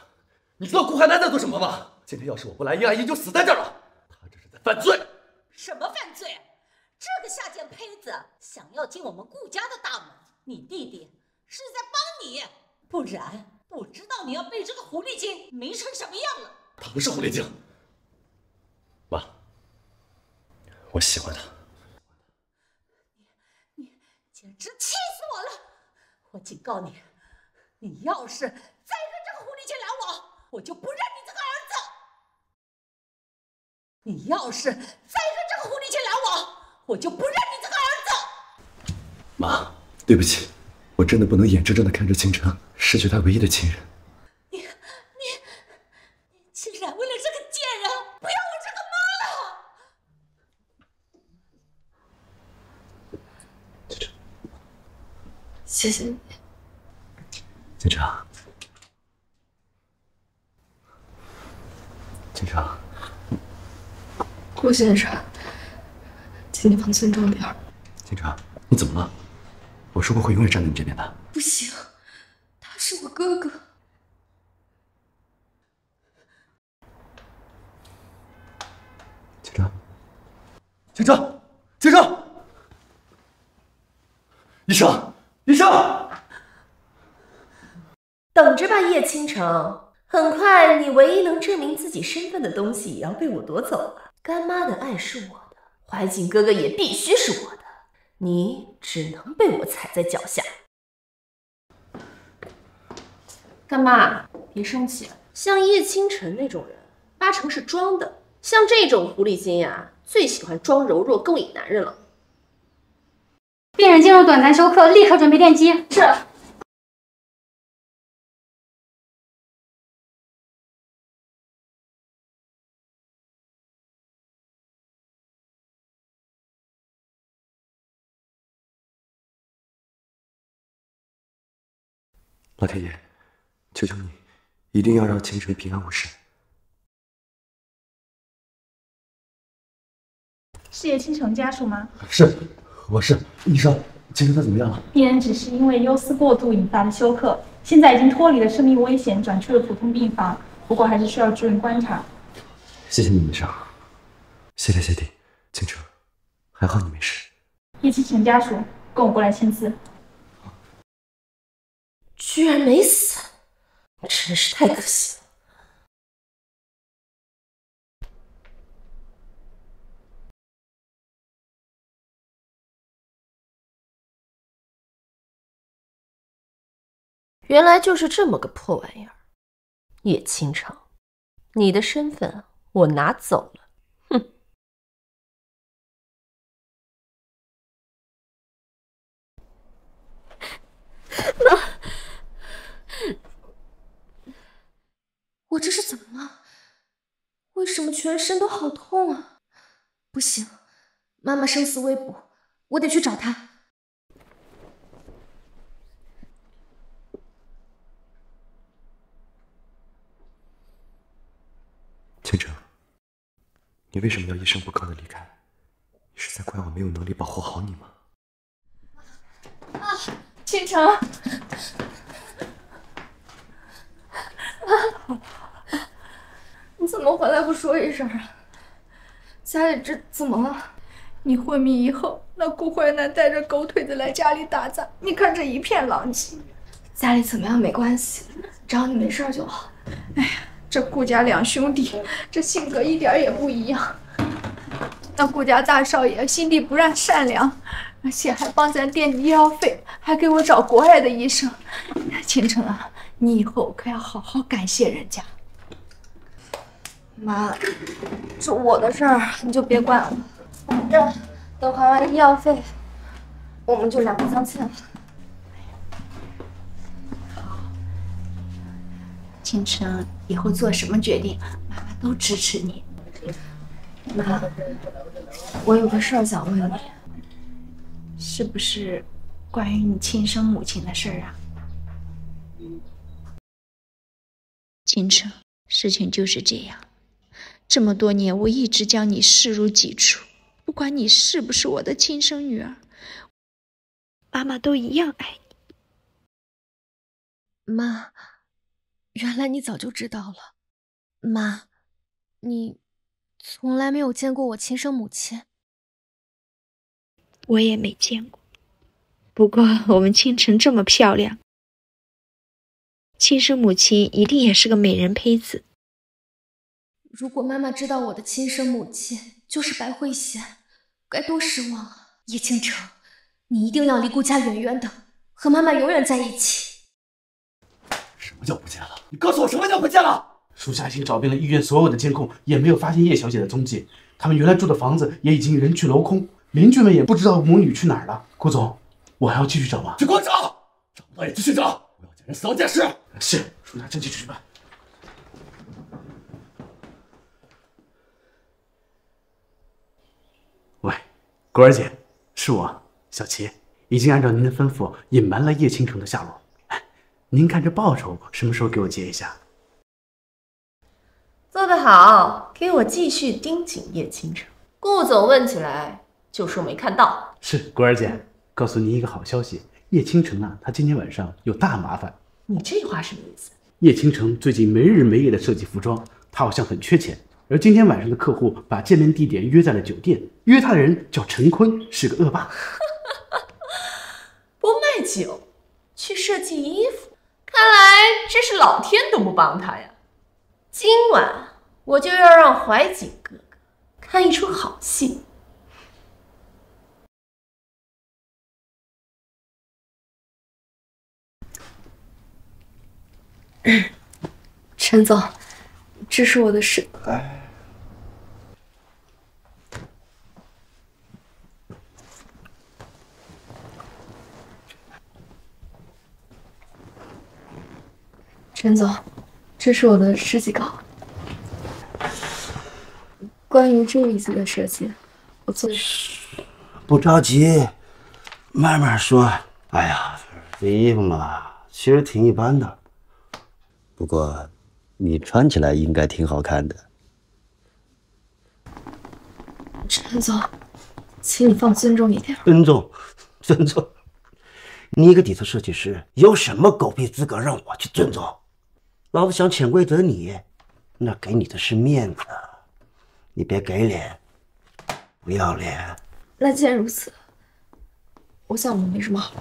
你知道顾海南在做什么吗？今天要是我不来，叶阿姨就死在这儿了。犯罪？什么犯罪？这个下贱胚子想要进我们顾家的大门，你弟弟是在帮你，不然不知道你要被这个狐狸精迷成什么样了。她不是狐狸精。妈，我喜欢她。简直气死我了！我警告你，你要是再跟这个狐狸精来往，我就不认你。你要是再跟这个狐狸精来往，我就不认你这个儿子。妈，对不起，我真的不能眼睁睁的看着清城失去他唯一的亲人。你你你竟然为了这个贱人不要我这个妈了！谢谢你，倾城，倾城，顾先生，请你放尊重点儿。倾城，你怎么了？我说过会永远站在你这边的。不行，他是我哥哥。倾城，倾城，倾城，医生，医生，等着吧，叶倾城，很快你唯一能证明自己身份的东西也要被我夺走了。干妈的爱是我的，怀瑾哥哥也必须是我的，你只能被我踩在脚下。干妈，别生气，像叶倾城那种人，八成是装的。像这种狐狸精呀，最喜欢装柔弱勾引男人了。病人进入短暂休克，立刻准备电击。是。老天爷，求求你，一定要让倾城平安无事。是叶倾城家属吗？是，我是医生。倾城他怎么样了？病人只是因为忧思过度引发的休克，现在已经脱离了生命危险，转去了普通病房，不过还是需要住院观察。谢谢你，医生。谢天谢地，倾城，还好你没事。叶倾城家属，跟我过来签字。居然没死，真是太可惜了。原来就是这么个破玩意儿，叶倾城，你的身份我拿走了，哼！妈，我这是怎么了？为什么全身都好痛啊？不行，妈妈生死未卜，我得去找她。倾城，你为什么要一声不吭的离开？你是在怪我没有能力保护好你吗？啊，倾城，啊，好了，你怎么回来不说一声啊？家里这怎么了？你昏迷以后，那顾淮南带着狗腿子来家里打杂，你看这一片狼藉。家里怎么样没关系，只要你没事就好。哎呀。这顾家两兄弟，这性格一点也不一样。那顾家大少爷心地不让善良，而且还帮咱垫医药费，还给我找国外的医生。倾城啊，你以后可要好好感谢人家。妈，这我的事儿你就别管了，反正等还完医药费，我们就两不相欠了。倾城，以后做什么决定，妈妈都支持你。妈，我有个事儿想问你，是不是关于你亲生母亲的事儿啊？倾城，事情就是这样。这么多年，我一直将你视如己出，不管你是不是我的亲生女儿，妈妈都一样爱你。妈。原来你早就知道了，妈，你从来没有见过我亲生母亲，我也没见过。不过我们倾城这么漂亮，亲生母亲一定也是个美人胚子。如果妈妈知道我的亲生母亲就是白慧娴，该多失望啊！叶倾城，你一定要离顾家远远的，和妈妈永远在一起。什么叫不见了？你告诉我什么叫不见了？属下已经找遍了医院所有的监控，也没有发现叶小姐的踪迹。他们原来住的房子也已经人去楼空，邻居们也不知道母女去哪儿了。顾总，我还要继续找吗？去给我找，找不到也继续找，我要见人死到见尸。是，属下这就去办。喂，果儿姐，是我，小齐，已经按照您的吩咐隐瞒了叶倾城的下落。哎，您看这报酬什么时候给我结一下？做得好，给我继续盯紧叶倾城。顾总问起来就说没看到。是果儿姐，告诉您一个好消息，叶倾城啊，他今天晚上有大麻烦。你这话什么意思？叶倾城最近没日没夜的设计服装，他好像很缺钱。而今天晚上的客户把见面地点约在了酒店，约他的人叫陈坤，是个恶霸。不卖酒，去设计衣服，看来真是老天都不帮他呀。今晚我就要让怀瑾哥哥看一出好戏。陈总，这是我的事。陈总，这是我的设计稿。关于这个椅子的设计，我做。不着急，慢慢说。哎呀，这衣服嘛，其实挺一般的。不过，你穿起来应该挺好看的。陈总，请你放尊重一点。尊重，尊重。你一个底层设计师，有什么狗屁资格让我去尊重？老子想潜规则你，那给你的是面子，你别给脸，不要脸。那既然如此，我想我们没什么好。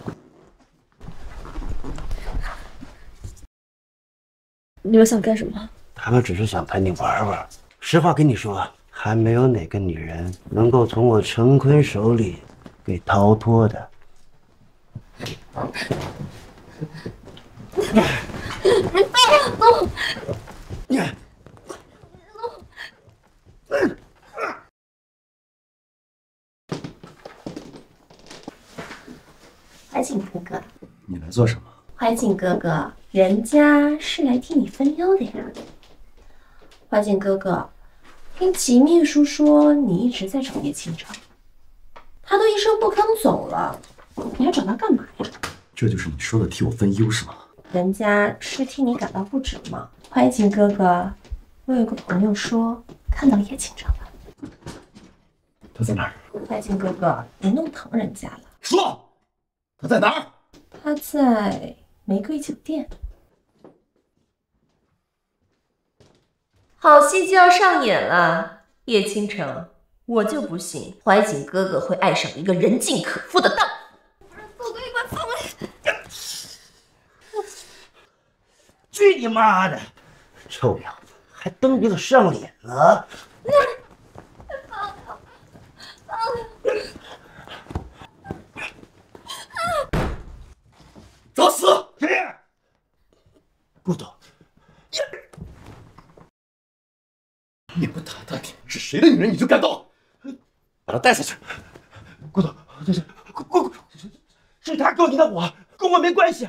你们想干什么？他们只是想陪你玩玩。实话跟你说，还没有哪个女人能够从我陈坤手里给逃脱的。你放我！怀瑾哥哥，你来做什么？怀瑾哥哥，人家是来替你分忧的呀。怀瑾哥哥，听齐秘书说你一直在找叶倾城，他都一声不吭走了，你还找他干嘛呀？这就是你说的替我分忧是吗？人家是替你感到不值吗？怀瑾哥哥，我有个朋友说看到叶倾城了。他在哪儿？怀瑾哥哥，你弄疼人家了。说，他在哪儿？他在玫瑰酒店。好戏就要上演了，叶倾城，我就不信怀瑾哥哥会爱上一个人尽可夫的荡妇。狗哥，你快放开！去你妈的！臭婊子，还蹬鼻子上脸了！找死！顾总，你不打探是谁的女人你就敢动？把她带下去！顾总，这是顾顾，是他勾引的我，跟我没关系。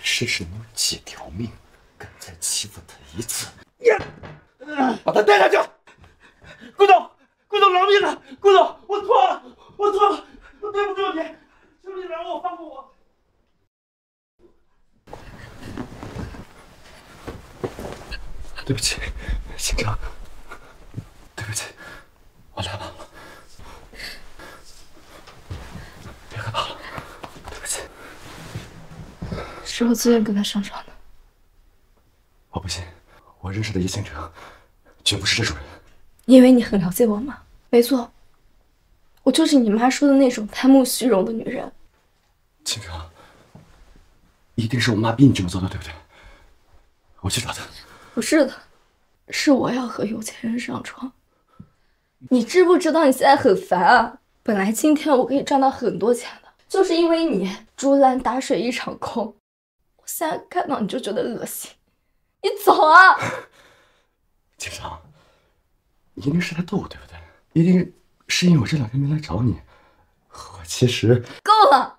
世上有几条命，敢再欺负他一次，你把他带下去！顾总，顾总饶命啊！顾总，我错了，我错了，我对不住你，求你饶我，放过我。对不起，倾城，对不起，我来晚了，别害怕了，对不起。是我自愿跟他上床的。我不信，我认识的叶倾城绝不是这种人。你以为你很了解我吗。没错，我就是你妈说的那种贪慕虚荣的女人。倾城，一定是我妈逼你这么做的，对不对？我去找她。不是的，是我要和有钱人上床。你知不知道你现在很烦啊？本来今天我可以赚到很多钱的，就是因为你竹篮打水一场空。我现在看到你就觉得恶心。你走啊！警长，你一定是在逗我，对不对？一定是因为我这两天没来找你。我其实够了，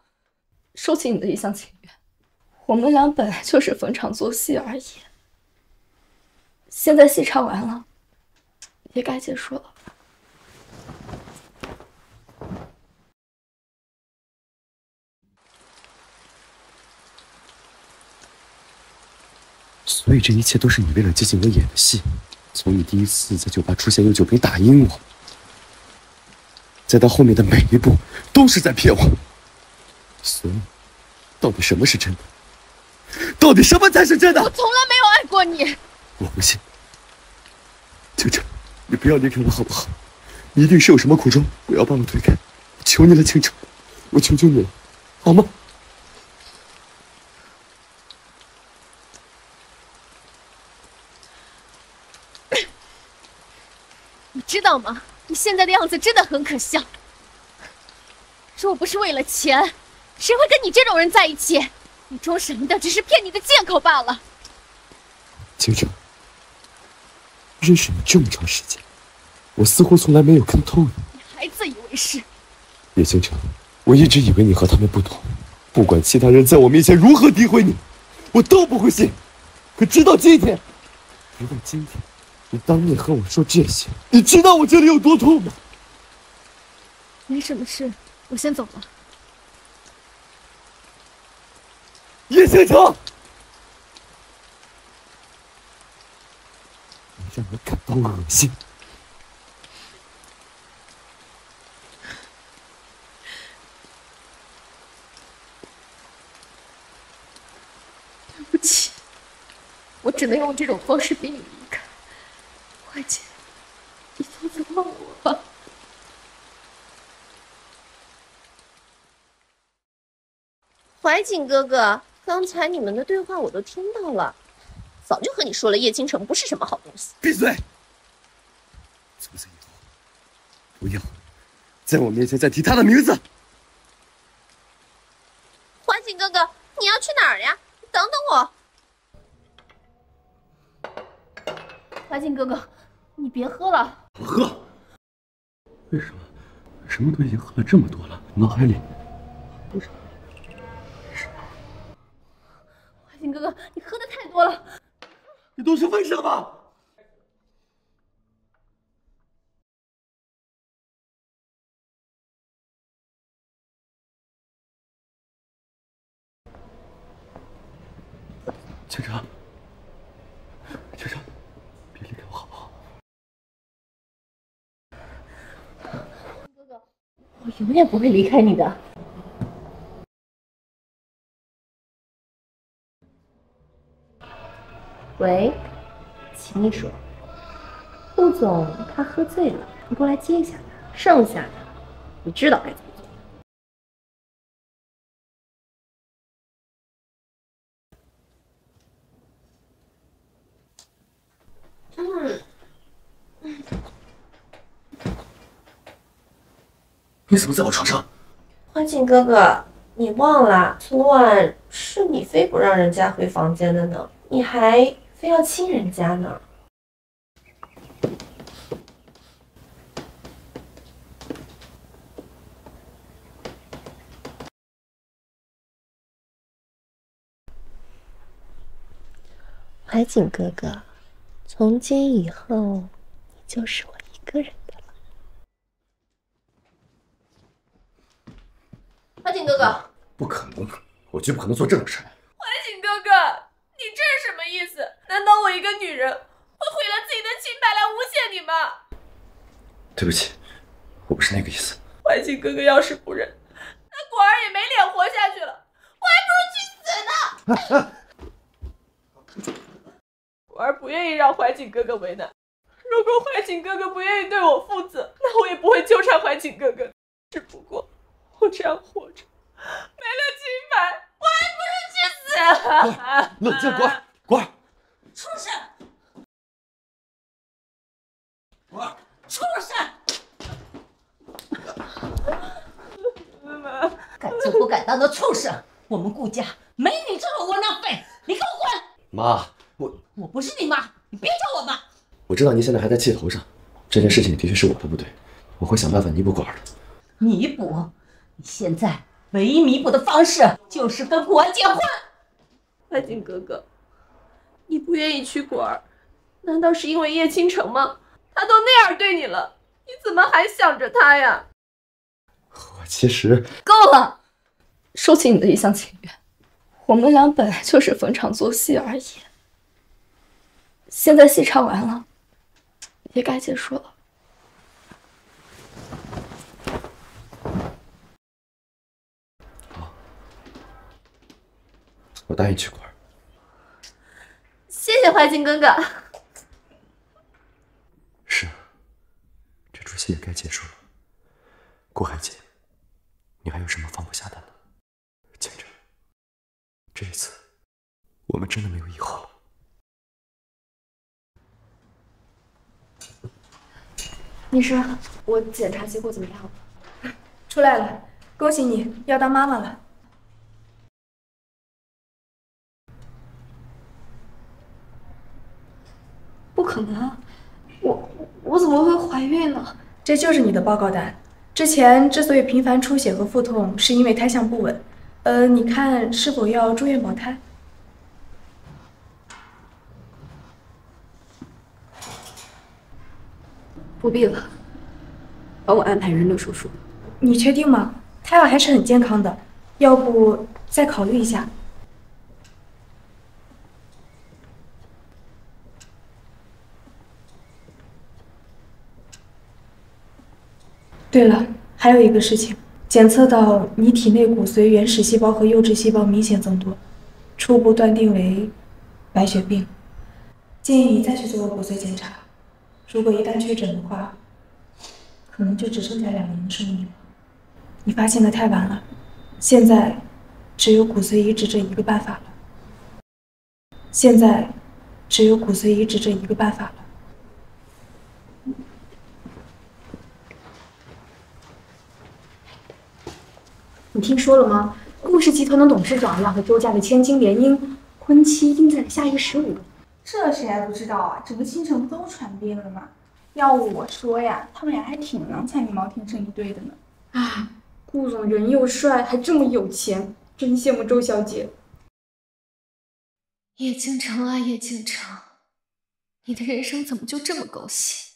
收起你的一厢情愿。我们俩本来就是逢场作戏而已。现在戏唱完了，也该结束了。所以这一切都是你为了接近我演的戏。从你第一次在酒吧出现用酒瓶打晕我，再到后面的每一步，都是在骗我。所以，到底什么是真的？到底什么才是真的？我从来没有爱过你。我不信。秋秋，你不要离开我好不好？你一定是有什么苦衷，不要把我推开。求你了，青城，我求求你了，好吗？你知道吗？你现在的样子真的很可笑。若不是为了钱，谁会跟你这种人在一起？你装什么的，只是骗你的借口罢了。青城，认识你这么长时间，我似乎从来没有看透你。你还自以为是？叶倾城，我一直以为你和他们不同，不管其他人在我面前如何诋毁你，我都不会信。可直到今天，直到今天，你当面和我说这些，你知道我这里有多痛吗？没什么事，我先走了。叶倾城，让我感到恶心。对不起，我只能用这种方式逼你离开。怀姐，你从此忘了我吧。怀瑾哥哥，刚才你们的对话我都听到了，早就和你说了，叶倾城不是什么好东西。闭嘴！从此以后，不要在我面前再提他的名字。怀瑾哥哥，你要去哪儿呀？等等我。怀瑾哥哥，你别喝了。我喝。为什么？什么都已经喝了这么多了，脑海里为什么？怀瑾哥哥，你喝的太多了。这都是为什么？清城，清城，别离开我好不好？哥哥，我永远不会离开你的。喂，秦秘书，顾总他喝醉了，你过来接一下他，剩下的你知道该怎么做。嗯，你怎么在我床上？花锦哥哥，你忘了昨晚是你非不让人家回房间的呢，你还非要亲人家呢。怀瑾哥哥，从今以后，你就是我一个人的了。怀瑾哥哥，不可能，我绝不可能做这种事。怀瑾哥哥，你这是什么意思？难道我一个女人会毁了自己的清白来诬陷你吗？对不起，我不是那个意思。怀瑾哥哥要是不认，那果儿也没脸活下去了，我还不如去死呢。果儿不愿意让怀瑾哥哥为难，如果怀瑾哥哥不愿意对我负责，那我也不会纠缠怀瑾哥哥。只不过我这样活着，没了清白，我还不如去死。冷静，果儿，果儿。畜生！我畜生！敢做不敢当的畜生！我们顾家没你这种窝囊废，你给我滚！妈，我我不是你妈，你别叫我妈。我知道您现在还在气头上，这件事！情的确是我的不对，我会想办法弥补顾儿的。弥补？你现在唯一弥补的方式就是跟顾安结婚。阿静哥哥。你不愿意娶果儿，难道是因为叶倾城吗？他都那样对你了，你怎么还想着他呀？我其实够了，收起你的一厢情愿。我们俩本来就是逢场作戏而已，现在戏唱完了，也该结束了。我答应娶果儿。谢谢怀瑾哥哥。是，这出戏也该结束了。顾海姐，你还有什么放不下的呢？千真，这一次我们真的没有以后了。医生，我检查结果怎么样了？出来了，恭喜你要当妈妈了。可能，我我怎么会怀孕呢？这就是你的报告单。之前之所以频繁出血和腹痛，是因为胎相不稳。呃，你看是否要住院保胎？不必了，帮我安排人流手术。你确定吗？胎儿还是很健康的，要不再考虑一下？对了，还有一个事情，检测到你体内骨髓原始细胞和幼稚细胞明显增多，初步断定为白血病，建议你再去做个骨髓检查。如果一旦确诊的话，可能就只剩下两年的寿命了。你发现的太晚了，现在只有骨髓移植这一个办法了。现在只有骨髓移植这一个办法了。你听说了吗？顾氏集团的董事长要和周家的千金联姻，婚期定在了下月十五。这谁还不知道啊？整个京城不都传遍了吗？要我说呀，他们俩还挺能才女毛、天生一对的呢。啊，顾总人又帅，还这么有钱，真羡慕周小姐。叶倾城啊，叶倾城，你的人生怎么就这么狗血？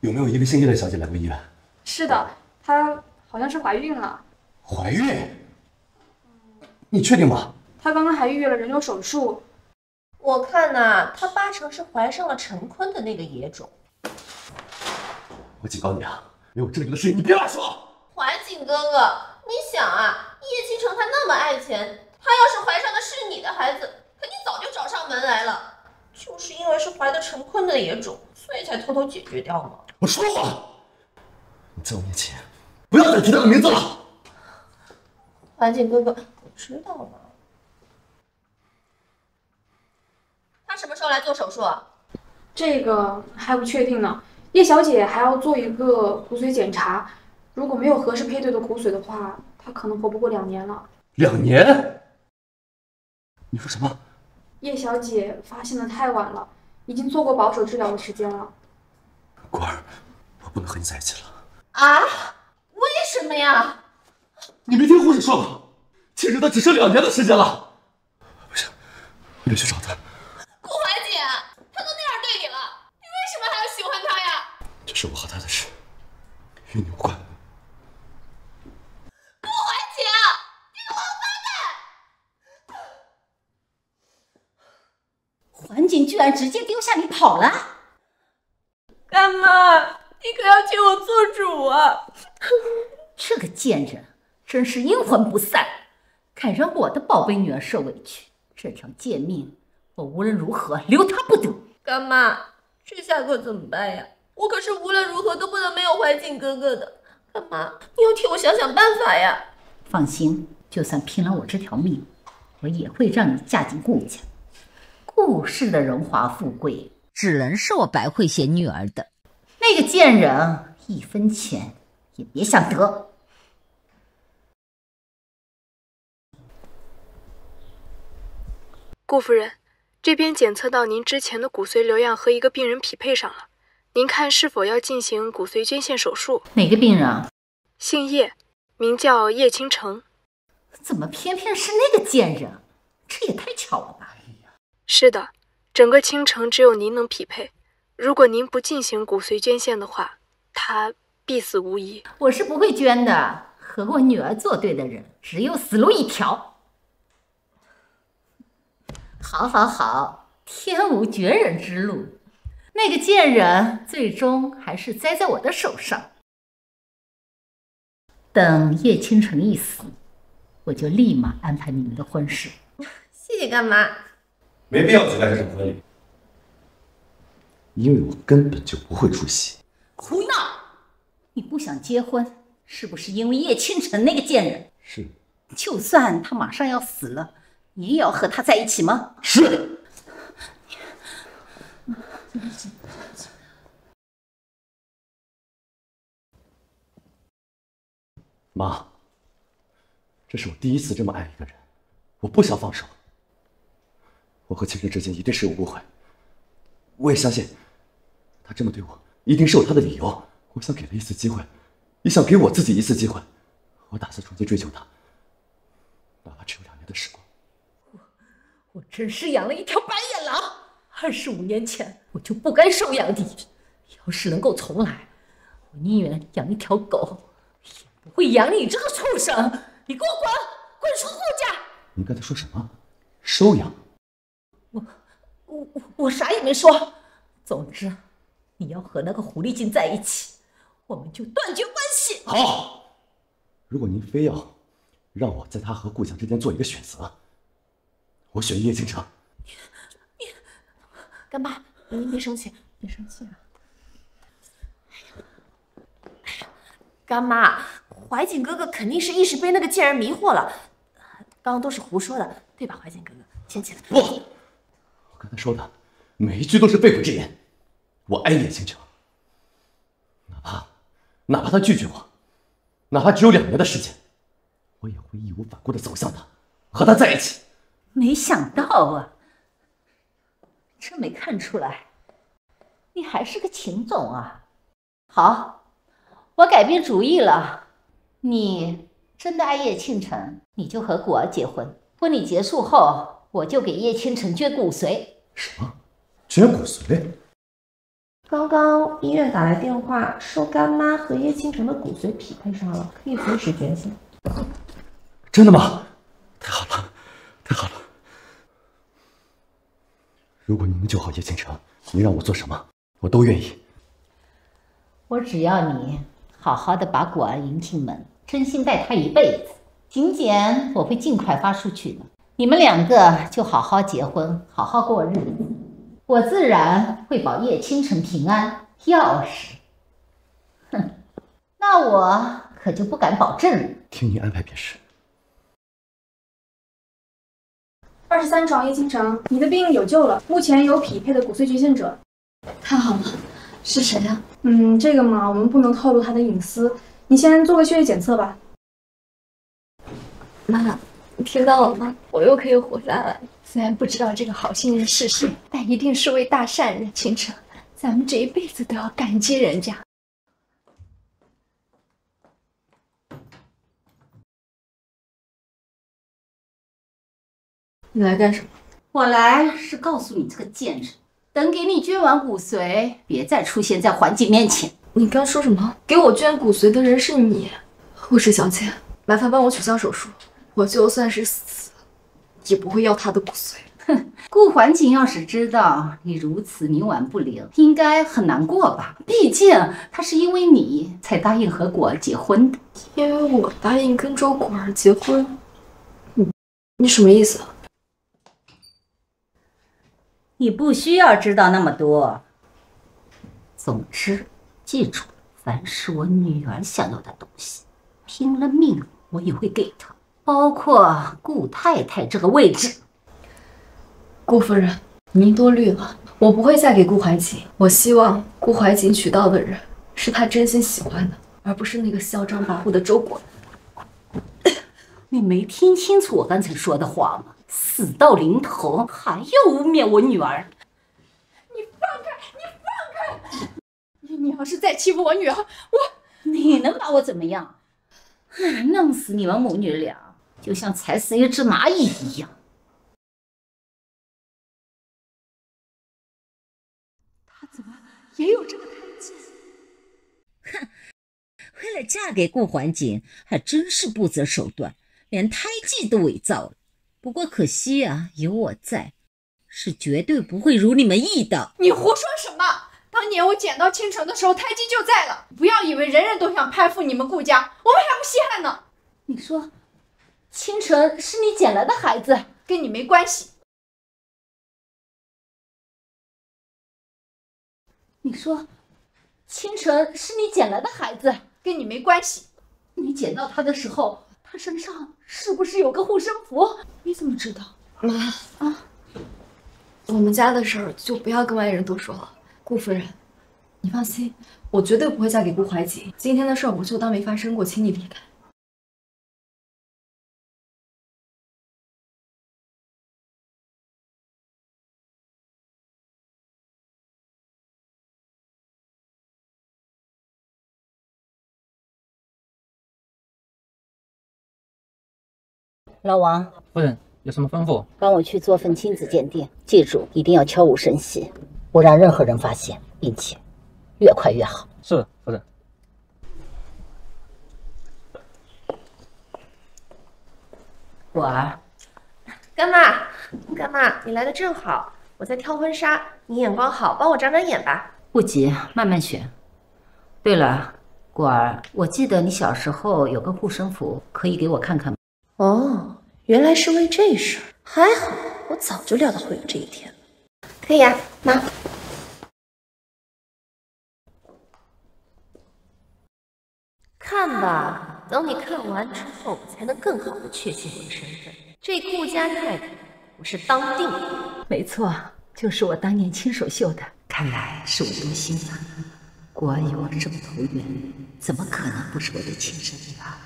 有没有一个姓叶的小姐来过医院？是的，她好像是怀孕了。怀孕？你确定吗？她刚刚还预约了人流手术。我看呐、她八成是怀上了陈坤的那个野种。我警告你啊，没有证据的事情你别乱说。怀瑾哥哥，你想啊，叶倾城他那么爱钱，他要是怀上的是你的孩子，肯定早就找上门来了。就是因为是怀的陈坤的野种，所以才偷偷解决掉嘛。我说过了，你在我面前不要再提他的名字了。怀瑾哥哥，我知道了。他什么时候来做手术啊？这个还不确定呢。叶小姐还要做一个骨髓检查，如果没有合适配对的骨髓的话，她可能活不过两年了。两年？你说什么？叶小姐发现的太晚了，已经做过保守治疗的时间了。果儿，我不能和你在一起了。啊？为什么呀？你没听护士说吗？其实他只剩两年的时间了。不行，我得去找他。顾怀瑾，他都那样对你了，你为什么还要喜欢他呀？这是我和他的事，与你无关。顾怀瑾，你个王八蛋！环景居然直接丢下你跑了！干妈，你可要替我做主啊！这个贱人真是阴魂不散，敢让我的宝贝女儿受委屈，这条贱命我无论如何留她不得。干妈，这下可怎么办呀？我可是无论如何都不能没有怀瑾哥哥的。干妈，你要替我想想办法呀！放心，就算拼了我这条命，我也会让你嫁进顾家。顾氏的荣华富贵，只能是我白慧贤女儿的。那个贱人，一分钱也别想得。顾夫人，这边检测到您之前的骨髓流样和一个病人匹配上了，您看是否要进行骨髓捐献手术？哪个病人？姓叶，名叫叶倾城。怎么偏偏是那个贱人？这也太巧了吧！是的，整个青城只有您能匹配。如果您不进行骨髓捐献的话，他必死无疑。我是不会捐的，和我女儿作对的人只有死路一条。好，好，好，天无绝人之路。那个贱人最终还是栽在我的手上。等叶倾城一死，我就立马安排你们的婚事。谢谢干妈。没必要举办这种婚礼，因为我根本就不会出席。胡闹！你不想结婚，是不是因为叶倾城那个贱人？是。就算他马上要死了，你也要和他在一起吗？是。妈，这是我第一次这么爱一个人，我不想放手。我和青城之间一定是有误会，我也相信他这么对我，一定是有他的理由。我想给他一次机会，也想给我自己一次机会。我打算重新追求他，哪怕只有两年的时光。我我真是养了一条白眼狼。二十五年前我就不该收养你。要是能够重来，我宁愿养一条狗，也不会养你这个畜生。你给我滚，滚出顾家！你刚才说什么？收养？我我我啥也没说。总之，你要和那个狐狸精在一起，我们就断绝关系。好，如果您非要让我在他和顾强之间做一个选择，我选叶倾城。干妈，您别生气，别生气啊！哎呀，干妈，怀瑾哥哥肯定是一时被那个贱人迷惑了，刚刚都是胡说的，对吧？怀瑾哥哥，先起来。不，我刚才说的每一句都是肺腑之言。我爱叶倾城，哪怕哪怕他拒绝我，哪怕只有两年的时间，我也会义无反顾的走向他，和他在一起。没想到啊！真没看出来，你还是个秦总啊！好，我改变主意了。你真的爱叶倾城，你就和果儿结婚。婚礼结束后，我就给叶倾城捐骨髓。什么？捐骨髓？刚刚医院打来电话，说干妈和叶倾城的骨髓匹配上了，可以随时捐献。真的吗？太好了，太好了！如果你能救好叶倾城，你让我做什么，我都愿意。我只要你好好的把果儿迎进门，真心待她一辈子。请柬我会尽快发出去的，你们两个就好好结婚，好好过日子。我自然会保叶倾城平安。要是，哼，那我可就不敢保证了。听你安排便是。二十三床叶倾城，你的病有救了，目前有匹配的骨髓捐献者。太好了，是谁呀？嗯，这个嘛，我们不能透露他的隐私。你先做个血液检测吧。妈妈，你听到了吗？我又可以活下来。虽然不知道这个好心人是谁，但一定是位大善人。秦城，咱们这一辈子都要感激人家。你来干什么？我来是告诉你这个贱人，等给你捐完骨髓，别再出现在环境面前。你刚说什么？给我捐骨髓的人是你，护士小姐，麻烦帮我取消手术。我就算是死，也不会要他的骨髓。哼，顾环境要是知道你如此冥顽不灵，应该很难过吧？毕竟他是因为你才答应和果儿结婚的。因为我答应跟周果儿结婚，你你什么意思？你不需要知道那么多。总之，记住，凡是我女儿想要的东西，拼了命我也会给她，包括顾太太这个位置。顾夫人，您多虑了，我不会嫁给顾怀瑾。我希望顾怀瑾娶到的人是他真心喜欢的，而不是那个嚣张跋扈的周果。你没听清楚我刚才说的话吗？死到临头还要污蔑我女儿！你放开！你放开！你你要是再欺负我女儿，我你能把我怎么样？弄死你们母女俩，就像踩死一只蚂蚁一样。他怎么也有这个胎记？哼，为了嫁给顾怀瑾，还真是不择手段，连胎记都伪造了。不过可惜啊，有我在，是绝对不会如你们意的。你胡说什么？当年我捡到倾城的时候，胎记就在了。不要以为人人都想攀附你们顾家，我们还不稀罕呢。你说，倾城是你捡来的孩子，跟你没关系。你说，清晨是你捡来的孩子，跟你没关系。你捡到他的时候，他身上是不是有个护身符？你怎么知道？妈啊，我们家的事儿就不要跟外人多说了。顾夫人，你放心，我绝对不会嫁给顾怀瑾。今天的事儿我就当没发生过，请你离开。老王，夫人有什么吩咐？帮我去做份亲子鉴定，记住一定要悄无声息，不让任何人发现，并且越快越好。是，夫人。果儿，干妈，干妈，你来的正好，我在挑婚纱，你眼光好，帮我长长眼吧。不急，慢慢选。对了，果儿，我记得你小时候有个护身符，可以给我看看吗？哦，原来是为这事儿，还好，我早就料到会有这一天。可以啊，妈。看吧，等你看完之后，才能更好的确信我的身份。这顾家太太，我是当定的。没错，就是我当年亲手绣的。看来是我多心了。果儿与我这么投缘，怎么可能不是我的亲生女儿？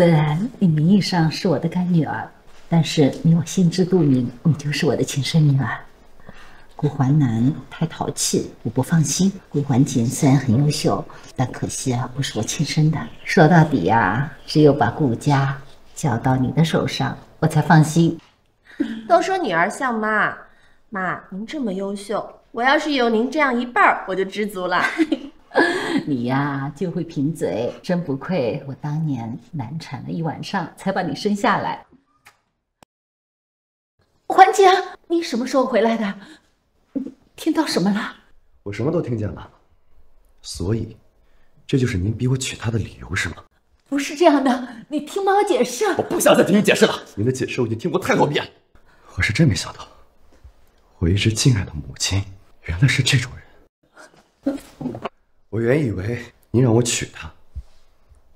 虽然你名义上是我的干女儿，但是你我心知肚明，你就是我的亲生女儿。顾淮南太淘气，我不放心。顾怀瑾虽然很优秀，但可惜啊，不是我亲生的。说到底呀，只有把顾家交到你的手上，我才放心。都说女儿像妈，妈您这么优秀，我要是有您这样一半儿，我就知足了。你呀，就会贫嘴，真不愧我当年难产了一晚上才把你生下来。环姐，你什么时候回来的？听到什么了？我什么都听见了。所以，这就是您逼我娶她的理由是吗？不是这样的，你听妈妈解释。我不想再听你解释了，您的解释我已经听过太多遍。我是真没想到，我一直敬爱的母亲原来是这种人。我原以为您让我娶她，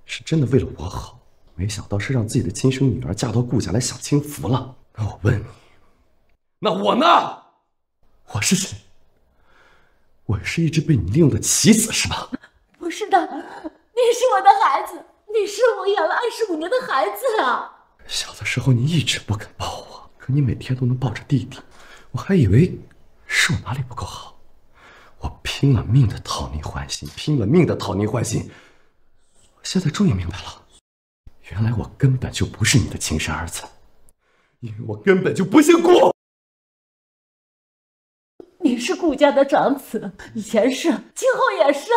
是真的为了我好，没想到是让自己的亲生女儿嫁到顾家来享清福了。那我问你，那我呢？我是谁？我是一只被你利用的棋子，是吧？不是的，你是我的孩子，你是我养了二十五年的孩子啊！小的时候你一直不肯抱我，可你每天都能抱着弟弟，我还以为是我哪里不够好。我拼了命的讨你欢心，拼了命的讨你欢心。我现在终于明白了，原来我根本就不是你的亲生儿子，因为我根本就不姓顾。你是顾家的长子，以前是，今后也是。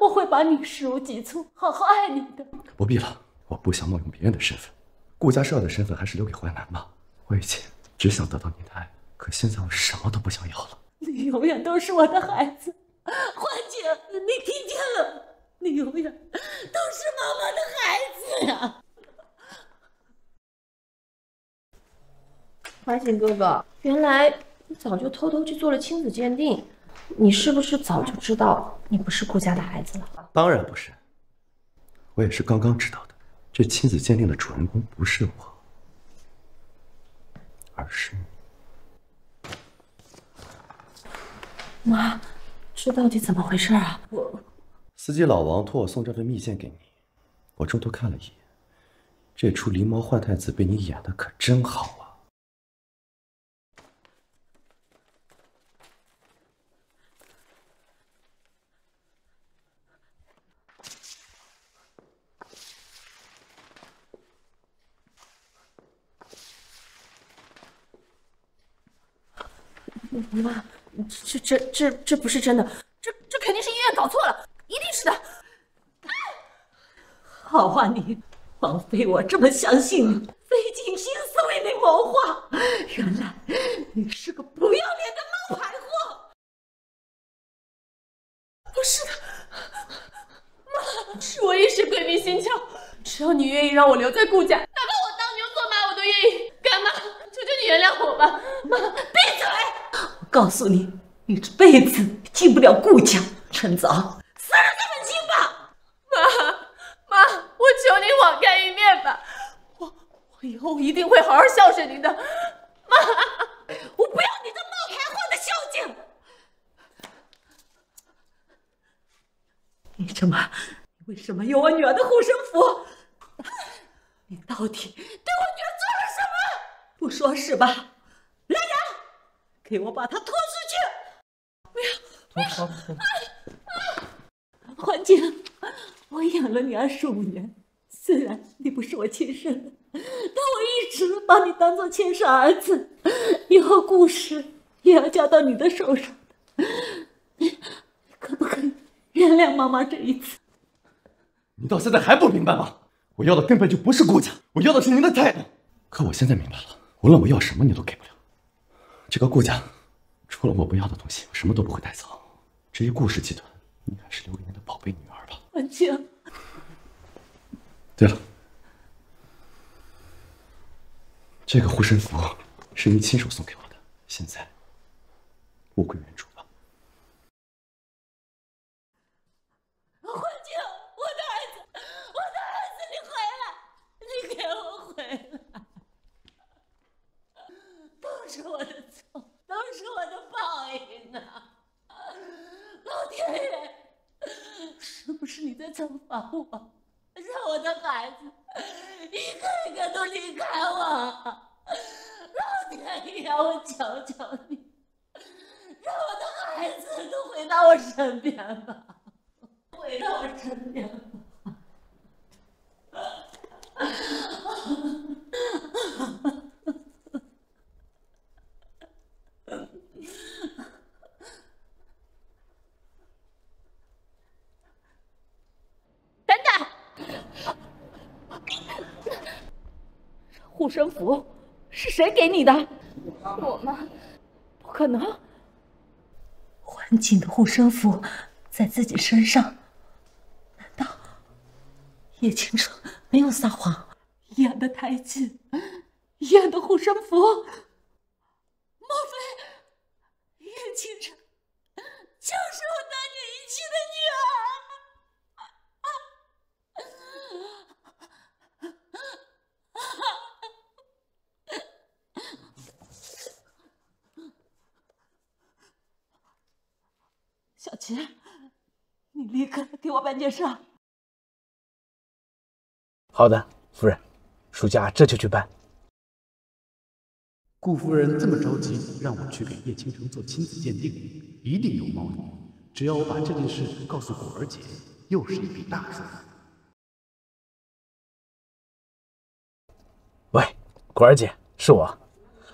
我会把你视如己出，好好爱你的。不必了，我不想冒用别人的身份。顾家少爷的身份还是留给淮南吧。我以前只想得到你的爱，可现在我什么都不想要了。你永远都是我的孩子，环姐，你听见了？你永远都是妈妈的孩子呀！怀瑾哥哥，原来你早就偷偷去做了亲子鉴定，你是不是早就知道你不是顾家的孩子了？当然不是，我也是刚刚知道的。这亲子鉴定的主人公不是我，而是你。妈，这到底怎么回事啊？我司机老王托我送这份密件给你，我中途看了一眼，这出狸猫换太子被你演的可真好啊！妈，这这这这不是真的，这这肯定是医院搞错了，一定是的。好啊你，枉费我这么相信你，费尽心思为你谋划，原来你是个不要脸的冒牌货。不是的，妈，是我一时鬼迷心窍，只要你愿意让我留在顾家，哪怕我当牛做马我都愿意。干妈，求求你原谅我吧。妈，闭嘴！我告诉你，你这辈子进不了顾家，趁早死了再问清吧。妈，妈，我求您网开一面吧，我我以后一定会好好孝顺您的。妈，我不要你这冒牌货的孝敬。你这么，你为什么有我女儿的护身符？你到底对我女儿做了什么？不说是吧？来人，给我把他拖出去！不要，不要！环境，我养了你二十五年，虽然你不是我亲生的，但我一直把你当做亲生儿子。以后故事也要交到你的手上的，你可不可以原谅妈妈这一次？你到现在还不明白吗？我要的根本就不是顾家，我要的是您的态度。可我现在明白了，无论我要什么，你都给不了。这个顾家，除了我不要的东西，我什么都不会带走。至于顾氏集团，你还是留给你的宝贝女儿吧。文静，对了，这个护身符是您亲手送给我的，现在物归原主吧。环境，我的儿子，我的儿子，你回来，你给我回来！都是我的错，都是我的报应啊！老天爷，是你在惩罚我，让我的孩子一个一个都离开我？老天爷，我求求你，让我的孩子都回到我身边吧，回到我身边吧。等等，护身符是谁给你的？我吗？不可能！环境的护身符在自己身上，难道叶倾城没有撒谎？演的太近，演的护身符，莫非叶倾城就是我当年遗弃的女儿？小琪，你立刻给我办件事。好的，夫人，属下这就去办。顾夫人这么着急让我去给叶倾城做亲子鉴定，一定有猫腻。只要我把这件事告诉果儿姐，又是一笔大数。喂，果儿姐，是我。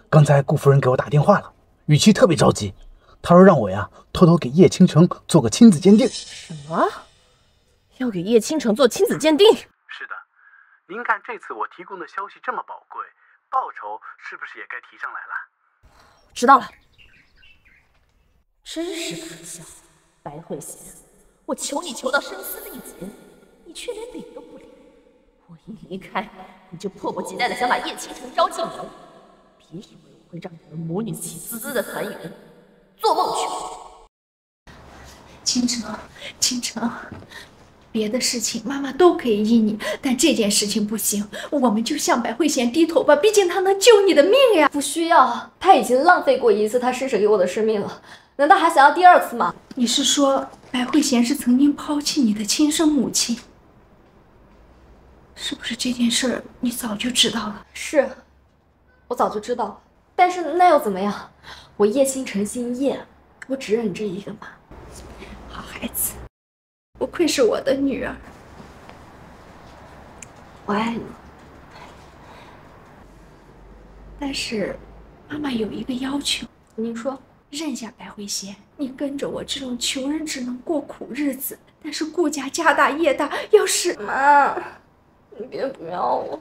刚才顾夫人给我打电话了，语气特别着急。她说让我呀偷偷给叶倾城做个亲子鉴定。什么？要给叶倾城做亲子鉴定？是的，您看这次我提供的消息这么宝贵，报酬是不是也该提上来了？知道了。真是可笑，白慧娴，我求你求到声嘶力竭，你却连理都不理。我一离开，你就迫不及待的想把叶倾城招进门。别以为我会让你们母女喜滋滋的团圆，做梦去！倾城，倾城，别的事情妈妈都可以依你，但这件事情不行。我们就向白慧贤低头吧，毕竟他能救你的命呀。不需要，他已经浪费过一次他施舍给我的生命了，难道还想要第二次吗？你是说白慧贤是曾经抛弃你的亲生母亲？是不是这件事儿你早就知道了？是，我早就知道了。但是那又怎么样？我叶星辰姓叶，我只认你这一个妈。好孩子，不愧是我的女儿。我爱你。但是，妈妈有一个要求。您说，认下白慧娴，你跟着我这种穷人只能过苦日子。但是顾家家大业大，要是妈，你别不要我。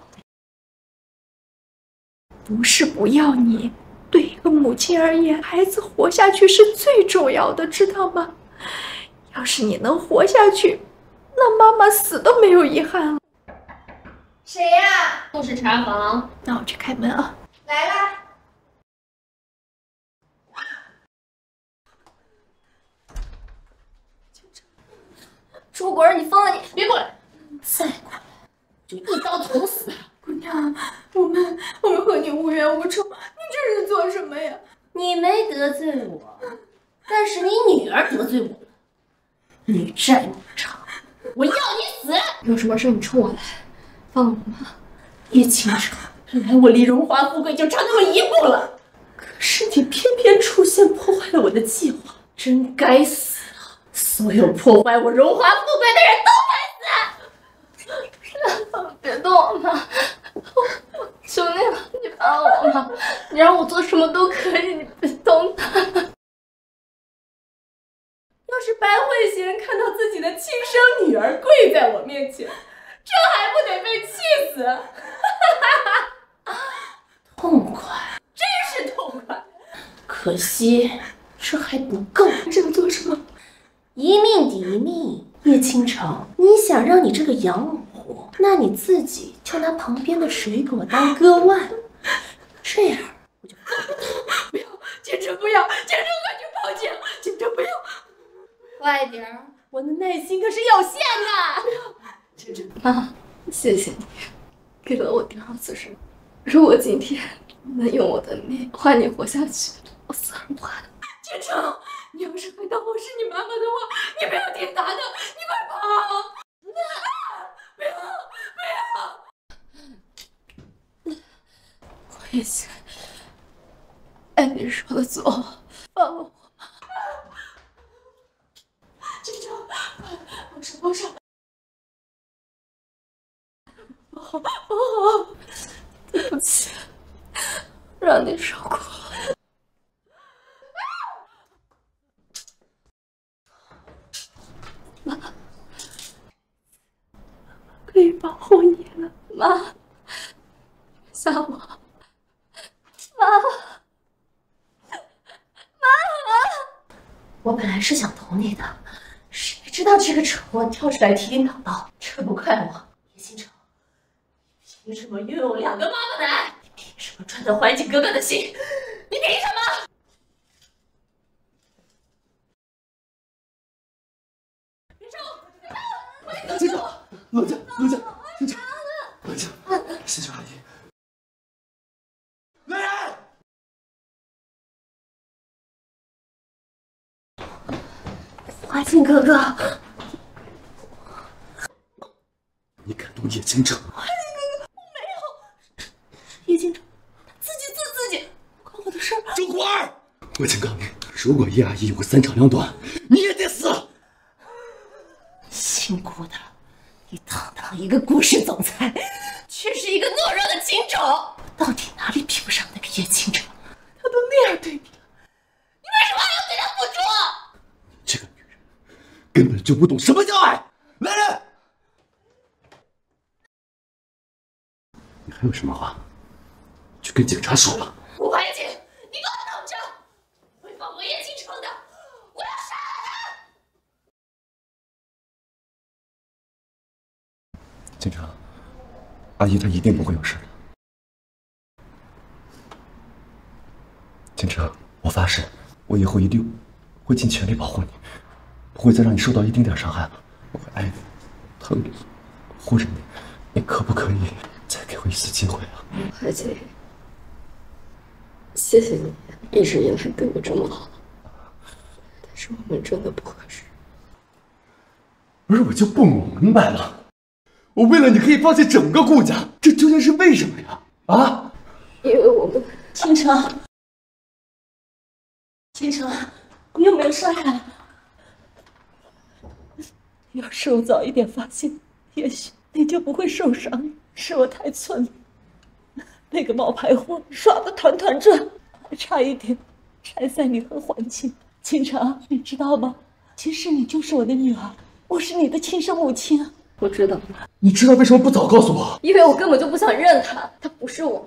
不是不要你，对一个母亲而言，孩子活下去是最重要的，知道吗？要是你能活下去，那妈妈死都没有遗憾了。谁呀？护士查房。那我去开门啊。来啦。出轨，你疯了！你别过来！再过来，就一刀捅死他！姑娘，我们我们和你无冤无仇，你这是做什么呀？你没得罪我，但是你女儿得罪我了，你债女偿，我要你死！有什么事你冲我来，放了我妈。叶倾城，本来我离荣华富贵就差那么一步了，可是你偏偏出现，破坏了我的计划，真该死！所有破坏我荣华富贵的人都该死！别动我妈，我求你了，你帮我妈，你让我做什么都可以，你别动她。要是白慧贤看到自己的亲生女儿跪在我面前，这还不得被气死？哈哈哈哈痛快，真是痛快！可惜这还不够，这要做什么？一命抵一命。叶倾城，你想让你这个养母活，那你自己就拿旁边的水果当割腕，这样我就不要，简直不要，简直快去报警，简直不要！快点儿，我的耐心可是有限的。妈，谢谢你，给了我第二次生命。如果今天能用我的命换你活下去，我死而不憾。倾城，你要是还当我是你妈妈的话，你不要听他的，你快跑！不要，不要！我也想按你说的做，放了我。倾城，放手，放手！不好，不好，对不起，让你受苦。妈，可以保护你了，妈，吓我，妈，妈，我本来是想投你的，谁知道这个蠢货跳出来提心挡刀，这不怪我。叶星辰，你凭什么拥有两个妈妈的爱？你凭什么赚得怀瑾哥哥的心？你凭什么？警长，冷静，冷静，警长，冷静，谢谢阿姨。来人！怀瑾哥哥，你敢动叶倾城？哥哥，我没有。叶倾城，他自己自自己，关我的事儿。周虎儿，我警告你，如果叶阿姨有个三长两短，你也得死。姓顾的，你堂堂一个顾氏总裁，却是一个懦弱的情种。到底哪里比不上那个叶倾城？他都那样对，你为什么还要对他付出？这个女人根本就不懂什么叫爱。来人！你还有什么话，去跟警察说吧。吴怀瑾，你给我等着！我会放过叶倾城的，我要杀了他警察，阿姨她一定不会有事的。警察，我发誓，我以后一定会尽全力保护你。不会再让你受到一丁点伤害了。我会爱你，疼你，护着你。你可不可以再给我一次机会啊？孩子，谢谢你一直以来对我这么好，但是我们真的不合适。不是，我就不明白了，我为了你可以放弃整个顾家，这究竟是为什么呀？啊？因为我们倾城，倾城，你有没有伤害？要是我早一点发现，也许你就不会受伤。是我太寸了，那个冒牌货耍的团团转，还差一点拆散你和环境。倾城，你知道吗？其实你就是我的女儿，我是你的亲生母亲。我知道，你知道为什么不早告诉我？因为我根本就不想认他，他不是我。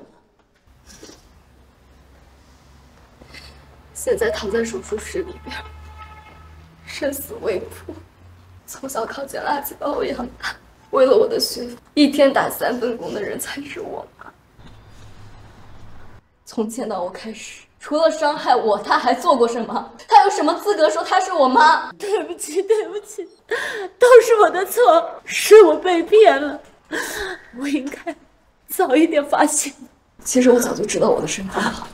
现在躺在手术室里边，生死未卜。从小靠捡垃圾把我养大，为了我的学费，一天打三份工的人才是我妈。从见到我开始，除了伤害我，他还做过什么？他有什么资格说他是我妈？对不起，对不起，都是我的错，是我被骗了，我应该早一点发现。其实我早就知道我的身份了，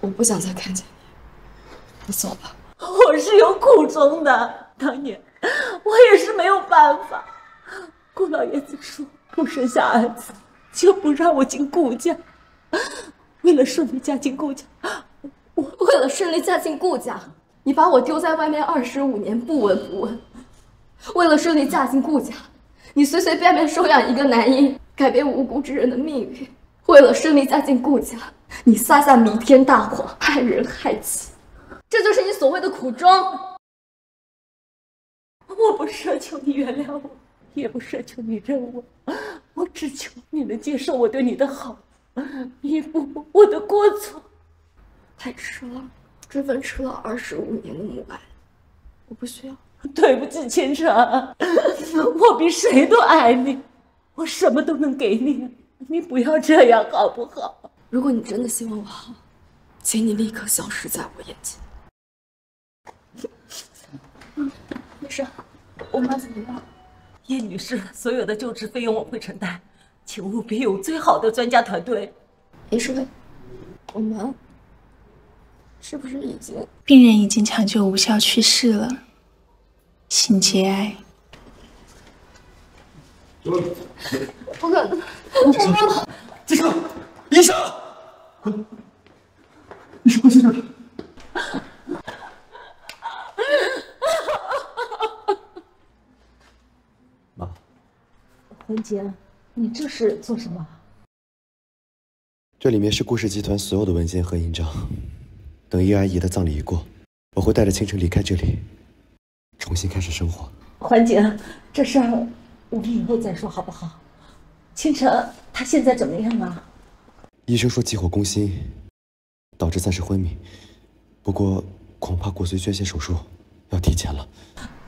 我不想再看见你，你走吧。我是有苦衷的，当年。我也是没有办法，顾老爷子说不生下儿子就不让我进顾家。为了顺利嫁进顾家，我为了顺利嫁进顾家，你把我丢在外面二十五年不闻不问；为了顺利嫁进顾家，你随随便便收养一个男婴，改变无辜之人的命运；为了顺利嫁进顾家，你撒下弥天大谎，害人害己，这就是你所谓的苦衷。我不奢求你原谅我，也不奢求你认我，我只求你能接受我对你的好，弥补我的过错。太迟了，这份吃了二十五年的母爱，我不需要。对不起，倾城，我比谁都爱你，我什么都能给你，你不要这样好不好？如果你真的希望我好，请你立刻消失在我眼前。没事。我妈怎么样？叶女士，所有的救治费用我会承担，请务必有最好的专家团队。医生，我们是不是已经？病人已经抢救无效去世了，请节哀。不可能！医生，医生，医生，快先生。文杰，你这是做什么？这里面是顾氏集团所有的文件和印章。等叶阿姨的葬礼一过，我会带着倾城离开这里，重新开始生活。环姐，这事儿我们以后再说好不好？倾城他现在怎么样啊？医生说急火攻心，导致暂时昏迷，不过恐怕骨髓捐献手术要提前了。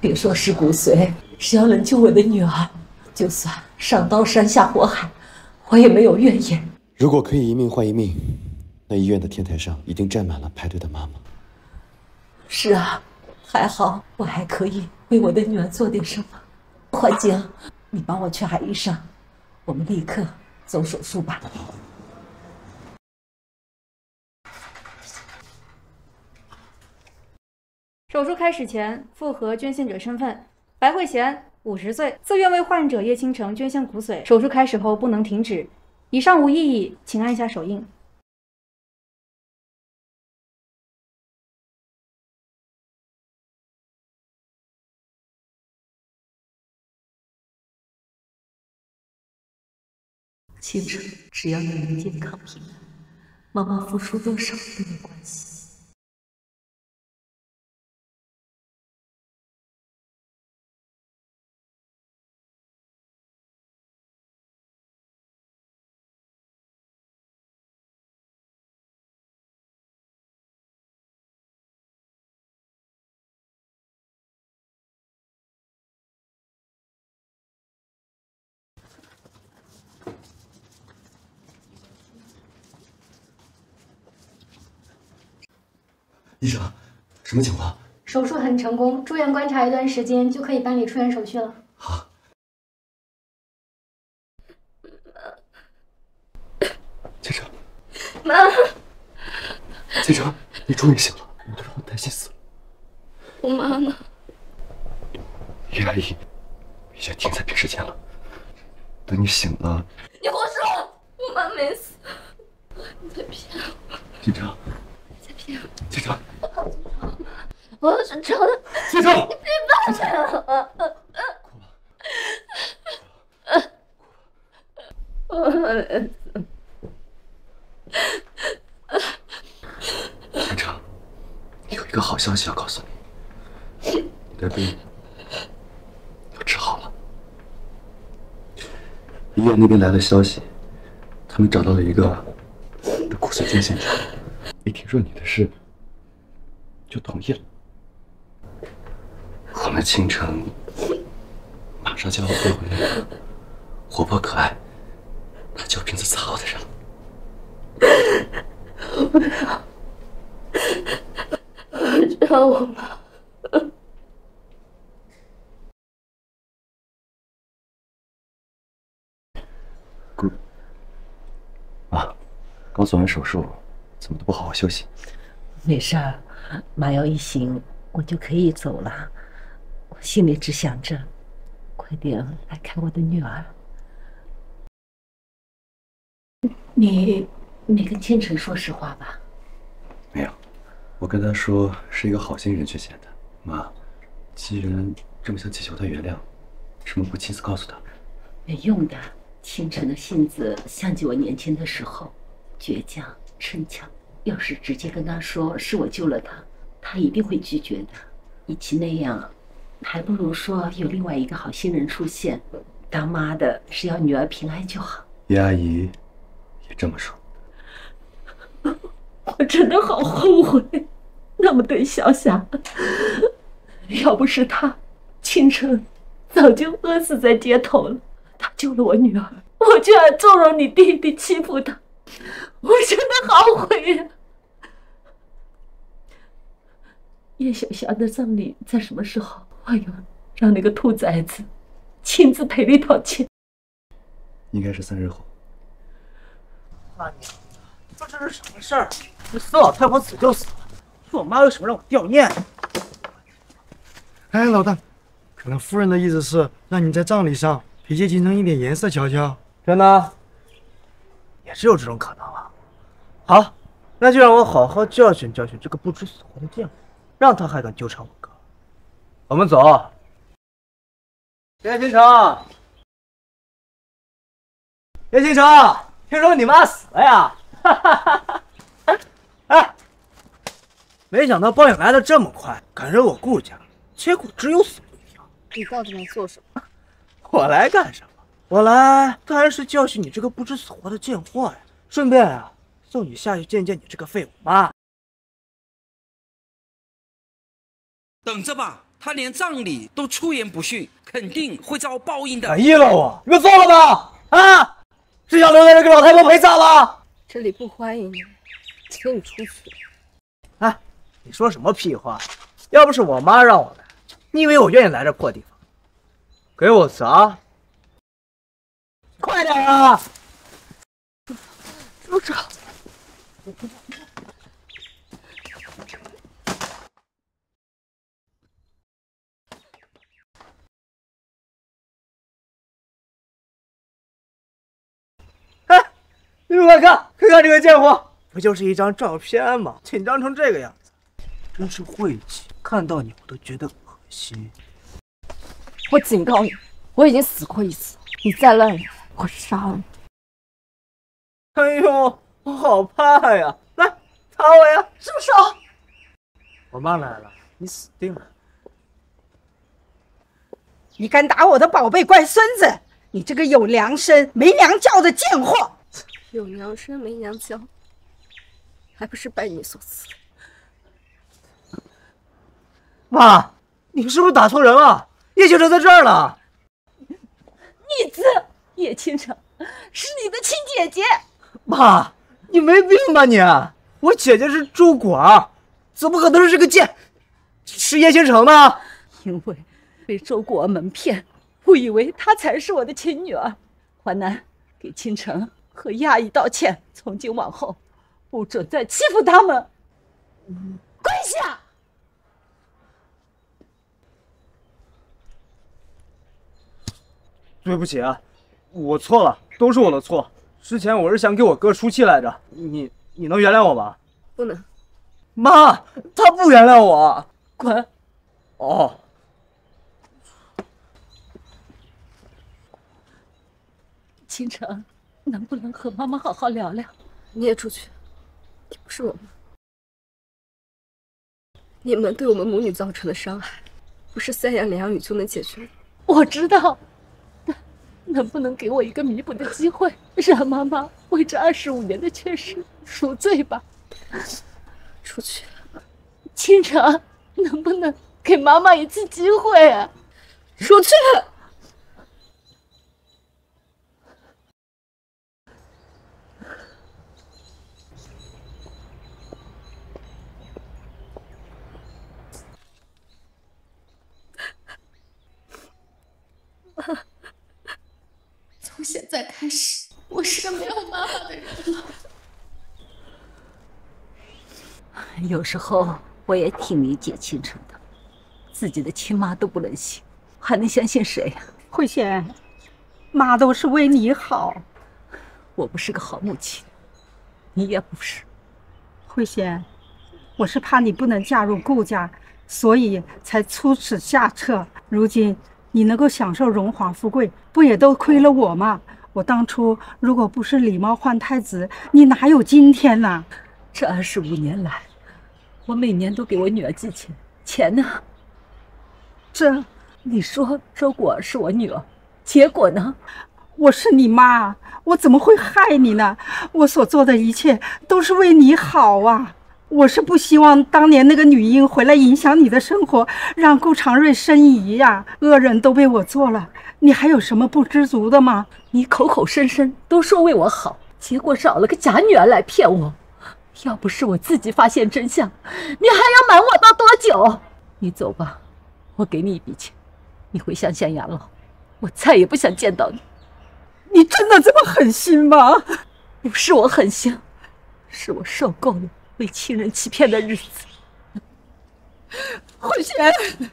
别说是骨髓，是要能救我的女儿。就算上刀山下火海，我也没有怨言。如果可以一命换一命，那医院的天台上一定站满了排队的妈妈。是啊，还好我还可以为我的女儿做点什么。环景，你帮我去喊医生，我们立刻走手术吧。手术开始前，复核捐献者身份：白慧贤。五十岁，自愿为患者叶倾城捐献骨髓。手术开始后不能停止。以上无异议，请按下手印。倾城，只要你能健康平安，妈妈付出多少都没关系。医生，什么情况？手术很成功，住院观察一段时间就可以办理出院手续了。好。建成，妈，建成，你终于醒了，我都让我担心死了。我妈呢？于阿姨已经停在病室间了，等你醒了，你胡说，我妈没死，你在骗我，建成，在骗我，建成，我要去找他。先生你别骗我。我妈没死。建成，有一个好消息要告诉你，你的病要治好了。医院那边来了消息，他们找到了一个骨髓捐献者，一听说你的事，就同意了。我们倾城马上就要变回那个活泼可爱、拿酒瓶子砸我的人了。不要，我找我妈。啊，刚做完手术，怎么都不好好休息？没事儿，麻药一醒，我就可以走了。我心里只想着，快点来看我的女儿。你没跟千晨说实话吧？没有，我跟他说是一个好心人去捡的。妈，既然这么想祈求他原谅，为什么不亲自告诉他？没用的，清晨的性子像极我年轻的时候，倔强逞强。要是直接跟他说是我救了他，他一定会拒绝的。与其那样，还不如说有另外一个好心人出现。当妈的只要女儿平安就好。叶阿姨也这么说。我真的好后悔，那么对小霞，要不是他，清晨早就饿死在街头了。他救了我女儿，我居然纵容你弟弟欺负她，我真的好悔呀！叶小霞的葬礼在什么时候？我要让那个兔崽子亲自赔礼道歉。应该是三日后。大娘，说这是什么事儿？这死老太婆死就死了，说我妈为什么让我掉念？哎，老大，可能夫人的意思是让你在葬礼上陪谢金城一点颜色瞧瞧。真的？也只有这种可能了。好，那就让我好好教训教训这个不知死活的贱货，让他还敢纠缠我哥。我们走。叶倾城，叶倾城，听说你妈死了呀？哈哈哈哈！哎，没想到报应来的这么快，敢惹我顾家，结果只有死路一条。你到底来做什么？我来干什么？我来当然是教训你这个不知死活的贱货呀！顺便啊，送你下去见见你这个废物妈。等着吧，他连葬礼都出言不逊，肯定会遭报应的。满意了我，你们疯了吧？啊，是想留在这给老太婆陪葬了？这里不欢迎你，请你出去。哎，你说什么屁话？要不是我妈让我来，你以为我愿意来这破地方？给我砸！快点啊！组长，你们快看，快看这个贱货，不就是一张照片吗？紧张成这个样子，真是晦气！看到你我都觉得恶心。我警告你，我已经死过一次，你再乱来，我杀了你！哎呦，我好怕呀！来，打我呀！住手！我妈来了，你死定了！你敢打我的宝贝乖孙子！你这个有娘生没娘教的贱货！有娘生没娘教，还不是拜你所赐？妈，你是不是打错人了？叶倾城在这儿呢。逆子，叶倾城是你的亲姐姐。妈，你没病吧你？我姐姐是周果儿，怎么可能是这个贱？是叶倾城呢？因为被周果儿蒙骗，误以为她才是我的亲女儿。淮南，给倾城和亚姨道歉，从今往后不准再欺负他们。跪下！对不起啊，我错了，都是我的错。之前我是想给我哥出气来着，你你能原谅我吗？不能。妈，他不原谅我。滚！哦。倾城，能不能和妈妈好好聊聊？你也出去，你不是我妈。你们对我们母女造成的伤害，不是三言两语就能解决的。我知道，但能不能给我一个弥补的机会，让妈妈为这二十五年的缺失赎罪吧？出去，倾城，能不能给妈妈一次机会啊？出去。现在开始，我是个没有妈妈的人了。有时候我也挺理解倾城的，自己的亲妈都不能信，还能相信谁呀？慧贤，妈都是为你好。我不是个好母亲，你也不是。慧贤，我是怕你不能嫁入顾家，所以才出此下策。如今你能够享受荣华富贵，不也都亏了我吗？我当初如果不是狸猫换太子，你哪有今天呢？这二十五年来，我每年都给我女儿寄钱，钱呢？这，你说周果是我女儿，结果呢？我是你妈，我怎么会害你呢？我所做的一切都是为你好啊！我是不希望当年那个女婴回来影响你的生活，让顾长瑞生疑呀。恶人都被我做了，你还有什么不知足的吗？你口口声声都说为我好，结果找了个假女儿来骗我。要不是我自己发现真相，你还要瞒我到多久？你走吧，我给你一笔钱，你回乡下养老，我再也不想见到你。你真的这么狠心吗？不是我狠心，是我受够了被亲人欺骗的日子。慧贤，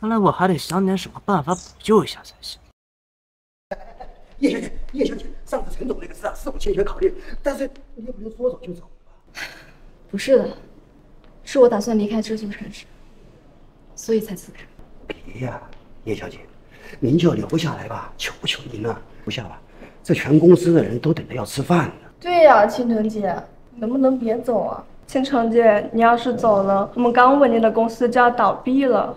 看来我还得想点什么办法补救一下才行。叶小姐，叶小姐，上次陈总那个事啊，是我欠缺考虑，但是你也不能说走就走吧。不是的，是我打算离开这座城市，所以才辞职。别呀，叶小姐，您就留下来吧，求求您了，留下吧，这全公司的人都等着要吃饭呢。对呀，倾城姐，能不能别走啊？倾城姐，你要是走了，我们刚稳定的公司就要倒闭了。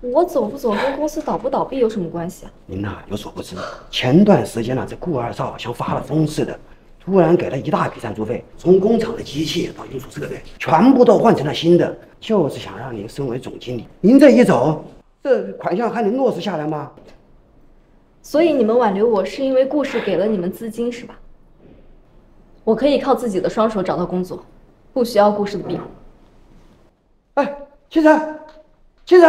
我走不走跟公司倒不倒闭有什么关系啊？您呐有所不知，前段时间呢，这顾二少像发了疯似的，突然给了一大笔赞助费，从工厂的机器到运输设备，全部都换成了新的，就是想让您升为总经理。您这一走，这款项还能落实下来吗？所以你们挽留我是因为顾氏给了你们资金是吧？我可以靠自己的双手找到工作，不需要顾氏的庇护。哎，清晨，清晨！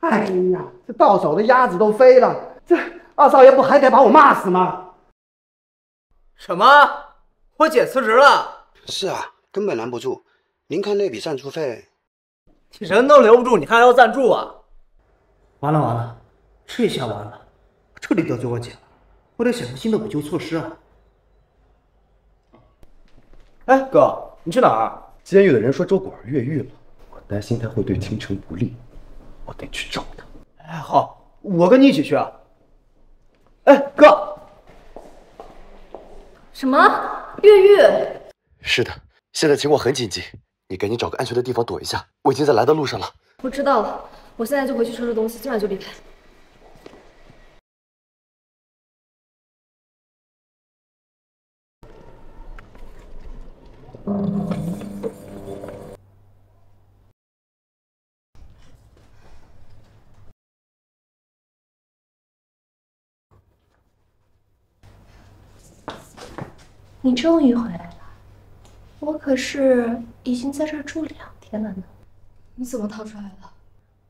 哎呀，这到手的鸭子都飞了，这二少爷不还得把我骂死吗？什么？我姐辞职了？是啊，根本拦不住。您看那笔赞助费，人都留不住，你还要赞助啊？完了完了，这下完了，彻底得罪我姐了，我得想个新的补救措施啊。哎，哥，你去哪儿？监狱的人说周果儿越狱了，我担心他会对倾城不利，我得去找他。哎，好，我跟你一起去啊。哎，哥，什么越狱？是的，现在情况很紧急，你赶紧找个安全的地方躲一下，我已经在来的路上了。我知道了，我现在就回去收拾东西，今晚就离开。你终于回来了，我我可是已经在这儿住两天了呢。你怎么逃出来了？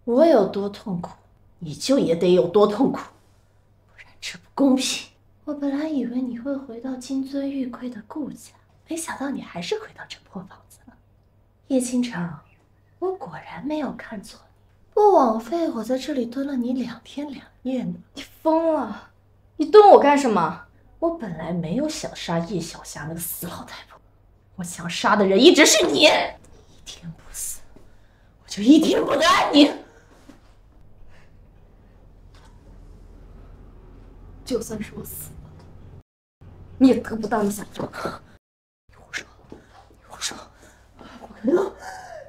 我有多痛苦，你就也得有多痛苦，不然这不公平。我本来以为你会回到金尊玉贵的顾家，没想到你还是回到这破房子了。叶倾城，我果然没有看错你，不枉费我在这里蹲了你两天两夜呢。你疯了！你蹲我干什么？我本来没有想杀叶小霞那个死老太婆，我想杀的人一直是你。一天不死，我就一天不能爱你。就算是我死了，你也得不到你想要的。你胡说！你胡说！不可能！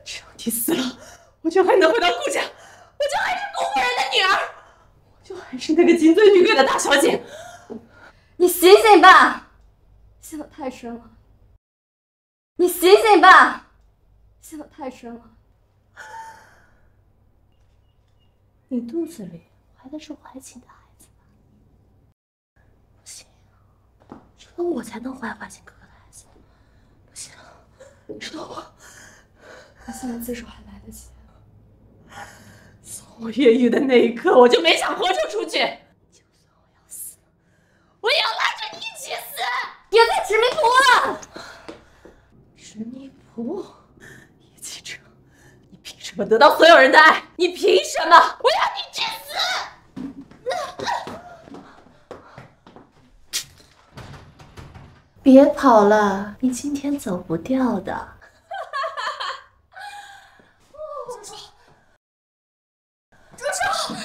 只要你死了，我就还能回到顾家，我就还是顾夫人的女儿，我就还是那个金尊玉贵的大小姐。你醒醒吧，陷得太深了。你醒醒吧，陷得太深了。你肚子里怀的是怀瑾的孩子吧？不行，只有我才能怀怀瑾哥只有我。他现在自首还来得及。从我越狱的那一刻，我就没想活着出去。就算我要死，我也要拉着你一起死。别再执迷不悟了。执迷不悟，叶启程，你凭什么得到所有人的爱？你凭什么？我要你去死！别跑了，你今天走不掉的。住手！住手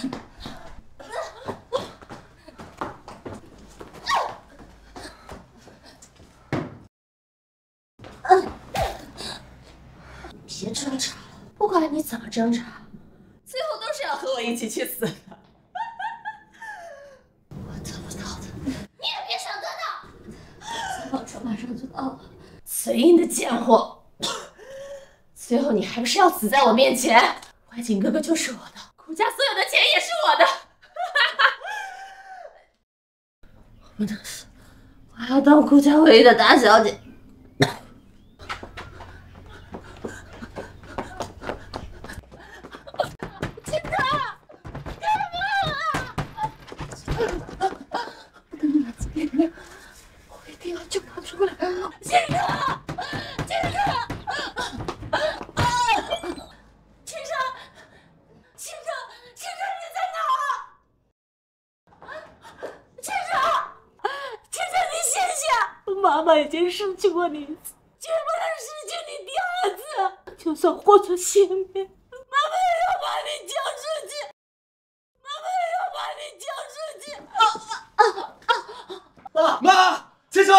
别挣扎了，不管你怎么挣扎，最后都是要和我一起去死的。我得不到的，你也别想得到。再往上马上就到了。嘴硬的贱货，最后你还不是要死在我面前？怀瑾哥哥就是我的，顾家所有的钱也是我的。我不能死，我要当顾家唯一的大小姐。秦城，干嘛我一定要救他出来。秦城，秦城，秦城，秦城，秦城，你在哪儿？秦城，秦城，你醒醒！妈妈已经失去过你一次，绝不能失去你第二次。就算豁出性命，妈妈也要把你交出去。妈妈也要把你交出去。啊啊啊妈妈，接手！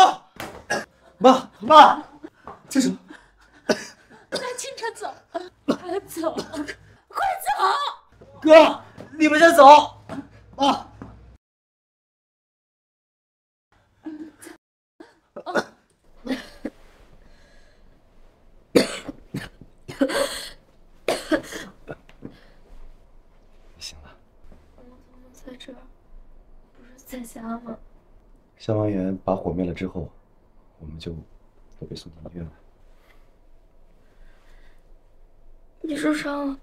妈妈，接手！带青城走，快走，快走！哥，你们先走。妈，行了，我们怎么在这儿？不是在家吗？消防员把火灭了之后，我们就都被送进医院了。你受伤了？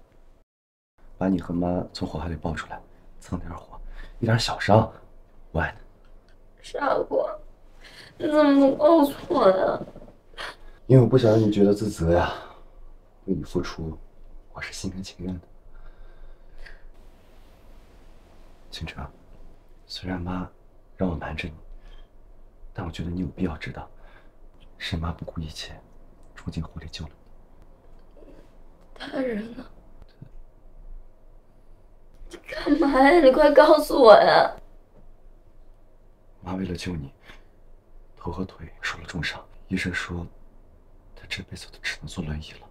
把你和妈从火海里抱出来，蹭点火，一点小伤，我爱的。傻瓜，你怎么不告诉我呀？因为我不想让你觉得自责呀，为你付出，我是心甘情愿的。清晨，虽然妈让我瞒着你，但我觉得你有必要知道，是妈不顾一切冲进火里救了你。他人呢？干嘛呀？你快告诉我呀！妈为了救你，头和腿受了重伤，医生说她这辈子都只能坐轮椅了。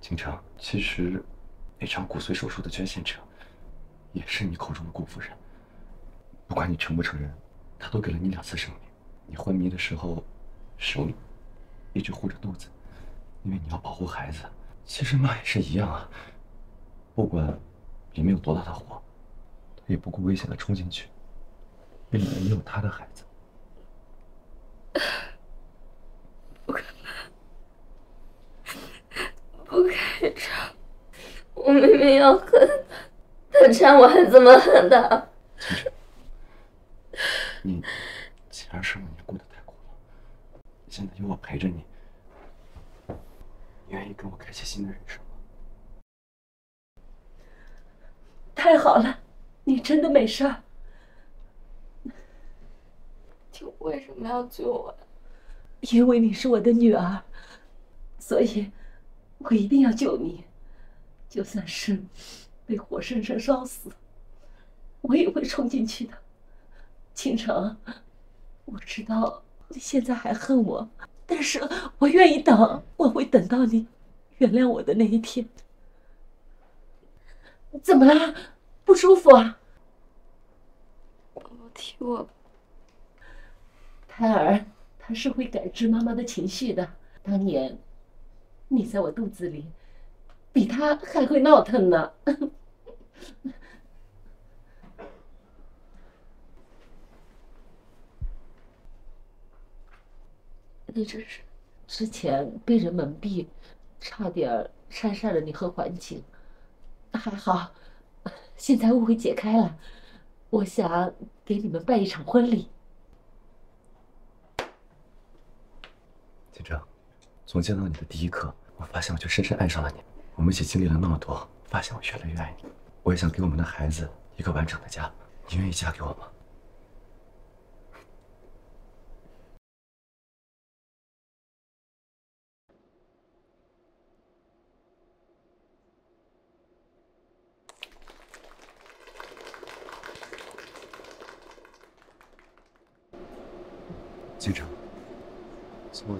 清晨，其实那场骨髓手术的捐献者，也是你口中的顾夫人。不管你承不承认，她都给了你两次生命。你昏迷的时候，手里一直护着肚子，因为你要保护孩子。其实妈也是一样啊，不管里面有多大的火，她也不顾危险的冲进去，为了你有她的孩子。不可以这样，我明明要恨他，他这样我还怎么恨他？你前儿生你过得太苦了，现在有我陪着你，你愿意跟我开启新的人生吗？太好了，你真的没事儿。你为什么要救我呀？因为你是我的女儿，所以我一定要救你。就算是被活生生烧死，我也会冲进去的。倾城，我知道你现在还恨我，但是我愿意等，我会等到你原谅我的那一天。怎么了？不舒服啊？我替我。胎儿他是会感知妈妈的情绪的。当年你在我肚子里，比他还会闹腾呢。你这是之前被人蒙蔽，差点拆散了你和环境。还好，现在误会解开了。我想给你们办一场婚礼。金城，从见到你的第一刻，我发现我就深深爱上了你。我们一起经历了那么多，发现我越来越爱你。我也想给我们的孩子一个完整的家。你愿意嫁给我吗？金城，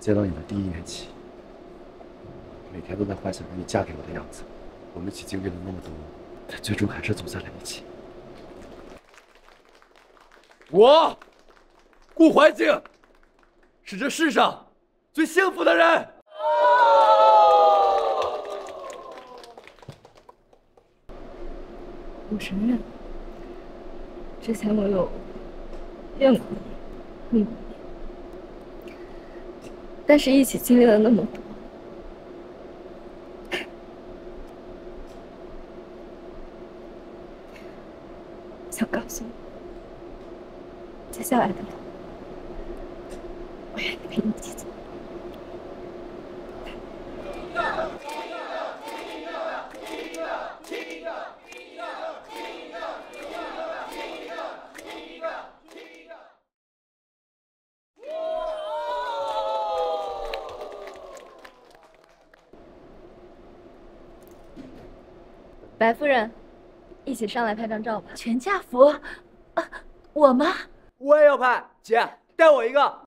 见到你的第一眼起，每天都在幻想着你嫁给我的样子。我们一起经历了那么多，但最终还是走在了一起。我顾怀静是这世上最幸福的人。我承认，之前我有骗过你，你，但是一起经历了那么多，想告诉你，接下来的路，我愿意陪你一起走。白夫人，一一起上来拍张照吧。全家福，啊，我吗？我也要拍，姐带我一个。